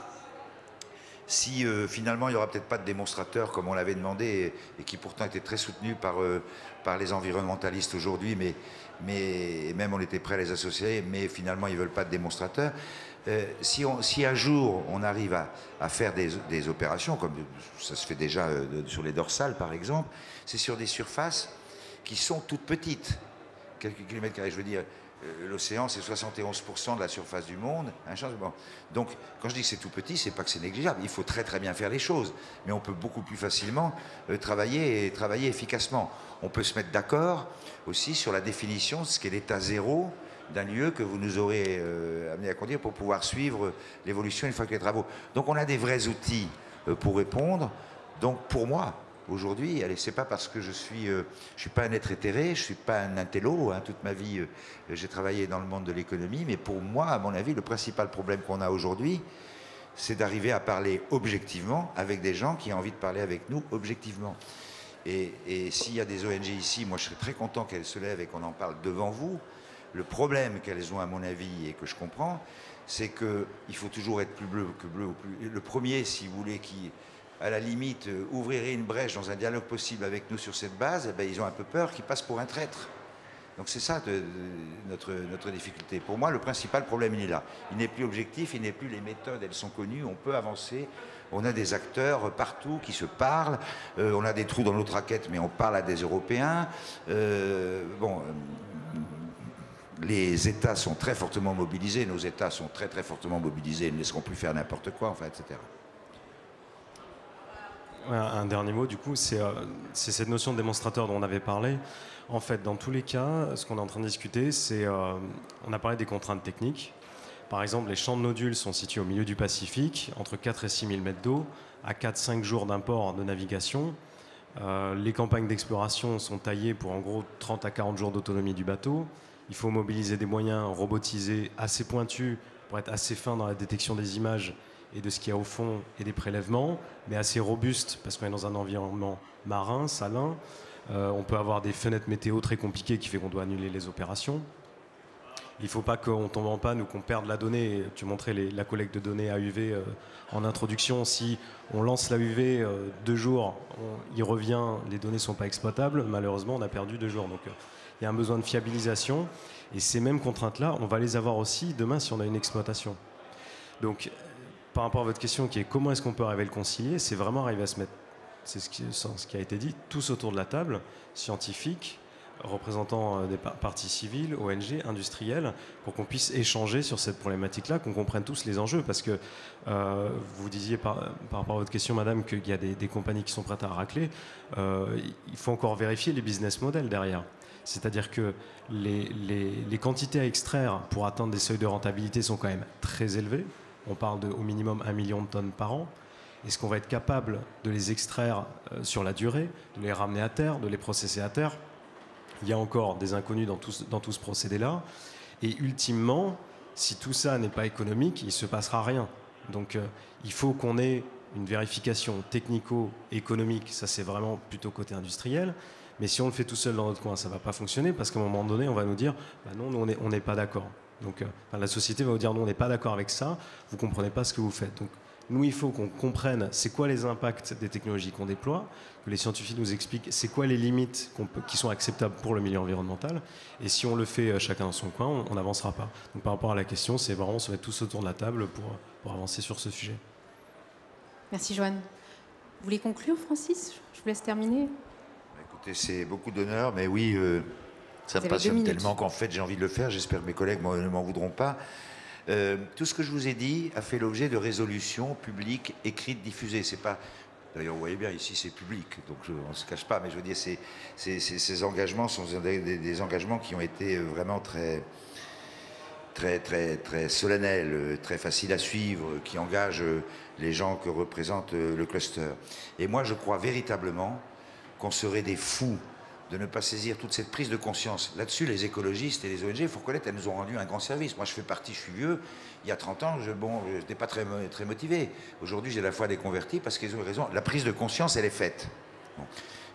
[SPEAKER 2] si euh, finalement il n'y aura peut-être pas de démonstrateurs comme on l'avait demandé, et, qui pourtant était très soutenu par, euh, par les environnementalistes aujourd'hui, mais, mais même on était prêt à les associer, mais finalement ils ne veulent pas de démonstrateurs. Euh, si, on, un jour on arrive à, faire des, des, opérations, comme ça se fait déjà sur les dorsales par exemple, c'est sur des surfaces qui sont toutes petites, quelques kilomètres carrés. Je veux dire, l'océan, c'est 71% de la surface du monde. Un changement. Donc, quand je dis que c'est tout petit, c'est pas que c'est négligeable. Il faut très très bien faire les choses, mais on peut beaucoup plus facilement euh, travailler et travailler efficacement. On peut se mettre d'accord aussi sur la définition de ce qu'est l'état zéro d'un lieu que vous nous aurez euh, amené à conduire pour pouvoir suivre l'évolution une fois que les travaux. Donc, on a des vrais outils pour répondre. Donc, pour moi, aujourd'hui. Allez, c'est pas parce que je suis, euh, je suis pas un être éthéré, je suis pas un intello. Hein, toute ma vie, euh, j'ai travaillé dans le monde de l'économie, mais pour moi, à mon avis, le principal problème qu'on a aujourd'hui, c'est d'arriver à parler objectivement avec des gens qui ont envie de parler avec nous objectivement. Et, s'il y a des ONG ici, moi, je serais très content qu'elles se lèvent et qu'on en parle devant vous. Le problème qu'elles ont, à mon avis, et que je comprends, c'est qu'il faut toujours être plus bleu que bleu. Le premier, si vous voulez, qui à la limite, euh, ouvrirait une brèche dans un dialogue possible avec nous sur cette base, eh ben, ils ont un peu peur qu'ils passent pour un traître. Donc c'est ça notre, notre difficulté. Pour moi, le principal problème, il est là. Il n'est plus objectif, il n'est plus les méthodes, elles sont connues, on peut avancer. On a des acteurs partout qui se parlent. Euh, on a des trous dans notre raquette, mais on parle à des Européens. Euh, bon, les États sont très fortement mobilisés. Nos États sont très très fortement mobilisés. Ils ne laisseront plus faire n'importe quoi, enfin, etc
[SPEAKER 5] un dernier mot, du coup, euh, c'est cette notion de démonstrateur dont on avait parlé. En fait, dans tous les cas, ce qu'on est en train de discuter, c'est. Euh, on a parlé des contraintes techniques. Par exemple, les champs de nodules sont situés au milieu du Pacifique, entre 4 et 6 000 mètres d'eau, à 4-5 jours d'import de navigation. Euh, les campagnes d'exploration sont taillées pour en gros 30 à 40 jours d'autonomie du bateau. Il faut mobiliser des moyens robotisés assez pointus pour être assez fin dans la détection des images et de ce qu'il y a au fond et des prélèvements, mais assez robuste parce qu'on est dans un environnement marin, salin. Euh, on peut avoir des fenêtres météo très compliquées qui fait qu'on doit annuler les opérations. Il ne faut pas qu'on tombe en panne ou qu'on perde la donnée. Tu montrais la collecte de données AUV euh, en introduction. Si on lance l'AUV euh, deux jours, il revient, les données ne sont pas exploitables. Malheureusement, on a perdu deux jours. Donc il y a un besoin de fiabilisation. Et ces mêmes contraintes-là, on va les avoir aussi demain si on a une exploitation. Donc par rapport à votre question qui est comment est-ce qu'on peut arriver à le concilier, c'est vraiment arriver à se mettre, c'est ce qui, a été dit, tous autour de la table, scientifiques, représentants euh, des parties civiles, ONG, industriels, pour qu'on puisse échanger sur cette problématique-là, qu'on comprenne tous les enjeux. Parce que euh, vous disiez par, rapport à votre question, madame, qu'il y a des, compagnies qui sont prêtes à racler. Euh, il faut encore vérifier les business models derrière. C'est-à-dire que les, quantités à extraire pour atteindre des seuils de rentabilité sont quand même très élevées on parle de au minimum un million de tonnes par an. Est-ce qu'on va être capable de les extraire euh, sur la durée, de les ramener à terre, de les processer à terre? Il y a encore des inconnus dans tout, ce procédé-là. Et ultimement, si tout ça n'est pas économique, il ne se passera rien. Donc euh, il faut qu'on ait une vérification technico-économique, ça c'est vraiment plutôt côté industriel. Mais si on le fait tout seul dans notre coin, ça ne va pas fonctionner parce qu'à un moment donné, on va nous dire bah non, on n'est pas d'accord. Donc euh, la société va vous dire non, on n'est pas d'accord avec ça, vous ne comprenez pas ce que vous faites. Donc nous, il faut qu'on comprenne c'est quoi les impacts des technologies qu'on déploie, que les scientifiques nous expliquent c'est quoi les limites qui sont acceptables pour le milieu environnemental. Et si on le fait euh, chacun dans son coin, on n'avancera pas. Donc par rapport à la question, c'est vraiment se mettre tous autour de la table pour, pour avancer sur ce sujet.
[SPEAKER 1] Merci Joanne. Vous voulez conclure, Francis? Je vous laisse terminer.
[SPEAKER 2] Écoutez, c'est beaucoup d'honneur, mais oui. Euh, ça me passionne tellement qu'en fait j'ai envie de le faire. J'espère que mes collègues ne m'en voudront pas. Euh, tout ce que je vous ai dit a fait l'objet de résolutions publiques, écrites, diffusées. C'est pas. D'ailleurs, vous voyez bien, ici c'est public, donc on ne se cache pas, mais je veux dire, ces, ces, engagements sont des, engagements qui ont été vraiment très, très, très, très solennels, très faciles à suivre, qui engagent les gens que représente le cluster. Et moi, je crois véritablement qu'on serait des fous de ne pas saisir toute cette prise de conscience. Là-dessus, les écologistes et les ONG, il faut reconnaître, elles nous ont rendu un grand service. Moi, je fais partie, je suis vieux. Il y a 30 ans, je n'étais pas très, motivé. Aujourd'hui, j'ai la foi des convertis parce qu'ils ont raison. La prise de conscience, elle est faite.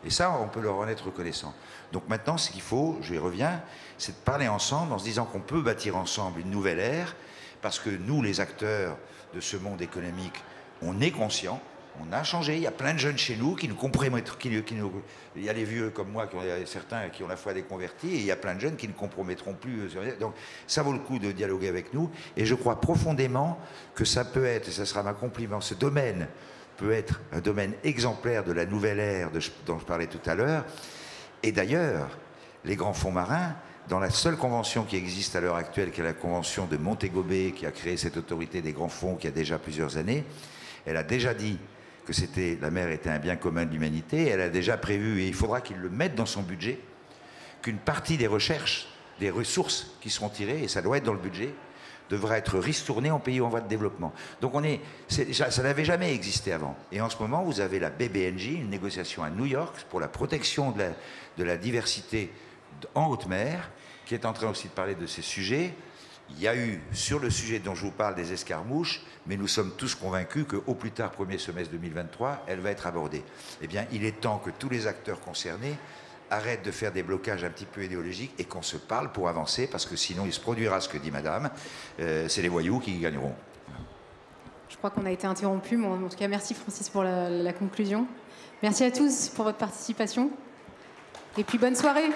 [SPEAKER 2] Et ça, on peut leur en être reconnaissant. Donc maintenant, ce qu'il faut, je reviens, c'est de parler ensemble en se disant qu'on peut bâtir ensemble une nouvelle ère, parce que nous, les acteurs de ce monde économique, on est conscients, on a changé. Il y a plein de jeunes chez nous qui nous compromettent. Il y a les vieux comme moi, qui ont, certains qui ont la foi des convertis, et il y a plein de jeunes qui ne compromettront plus. Euh, donc ça vaut le coup de dialoguer avec nous. Et je crois profondément que ça peut être, et ça sera ma compliment, ce domaine peut être un domaine exemplaire de la nouvelle ère dont je parlais tout à l'heure. Et d'ailleurs, les grands fonds marins dans la seule convention qui existe à l'heure actuelle, qui est la convention de Montego Bay, qui a créé cette autorité des grands fonds qui a déjà plusieurs années, elle a déjà dit que la mer était un bien commun de l'humanité. Elle a déjà prévu, et il faudra qu'il le mette dans son budget, qu'une partie des recherches, des ressources qui seront tirées, et ça doit être dans le budget, devra être ristournée en pays en voie de développement. Donc on ça n'avait jamais existé avant. Et en ce moment, vous avez la BBNJ, une négociation à New York pour la protection de la diversité en haute mer, qui est en train aussi de parler de ces sujets. Il y a eu, sur le sujet dont je vous parle, des escarmouches, mais nous sommes tous convaincus qu'au plus tard, premier semestre 2023, elle va être abordée. Eh bien, il est temps que tous les acteurs concernés arrêtent de faire des blocages un petit peu idéologiques et qu'on se parle pour avancer, parce que sinon, il se produira ce que dit Madame, euh, c'est les voyous qui gagneront.
[SPEAKER 1] Je crois qu'on a été interrompu, mais en tout cas, merci Francis pour la, la conclusion. Merci à tous pour votre participation. Et puis, bonne soirée.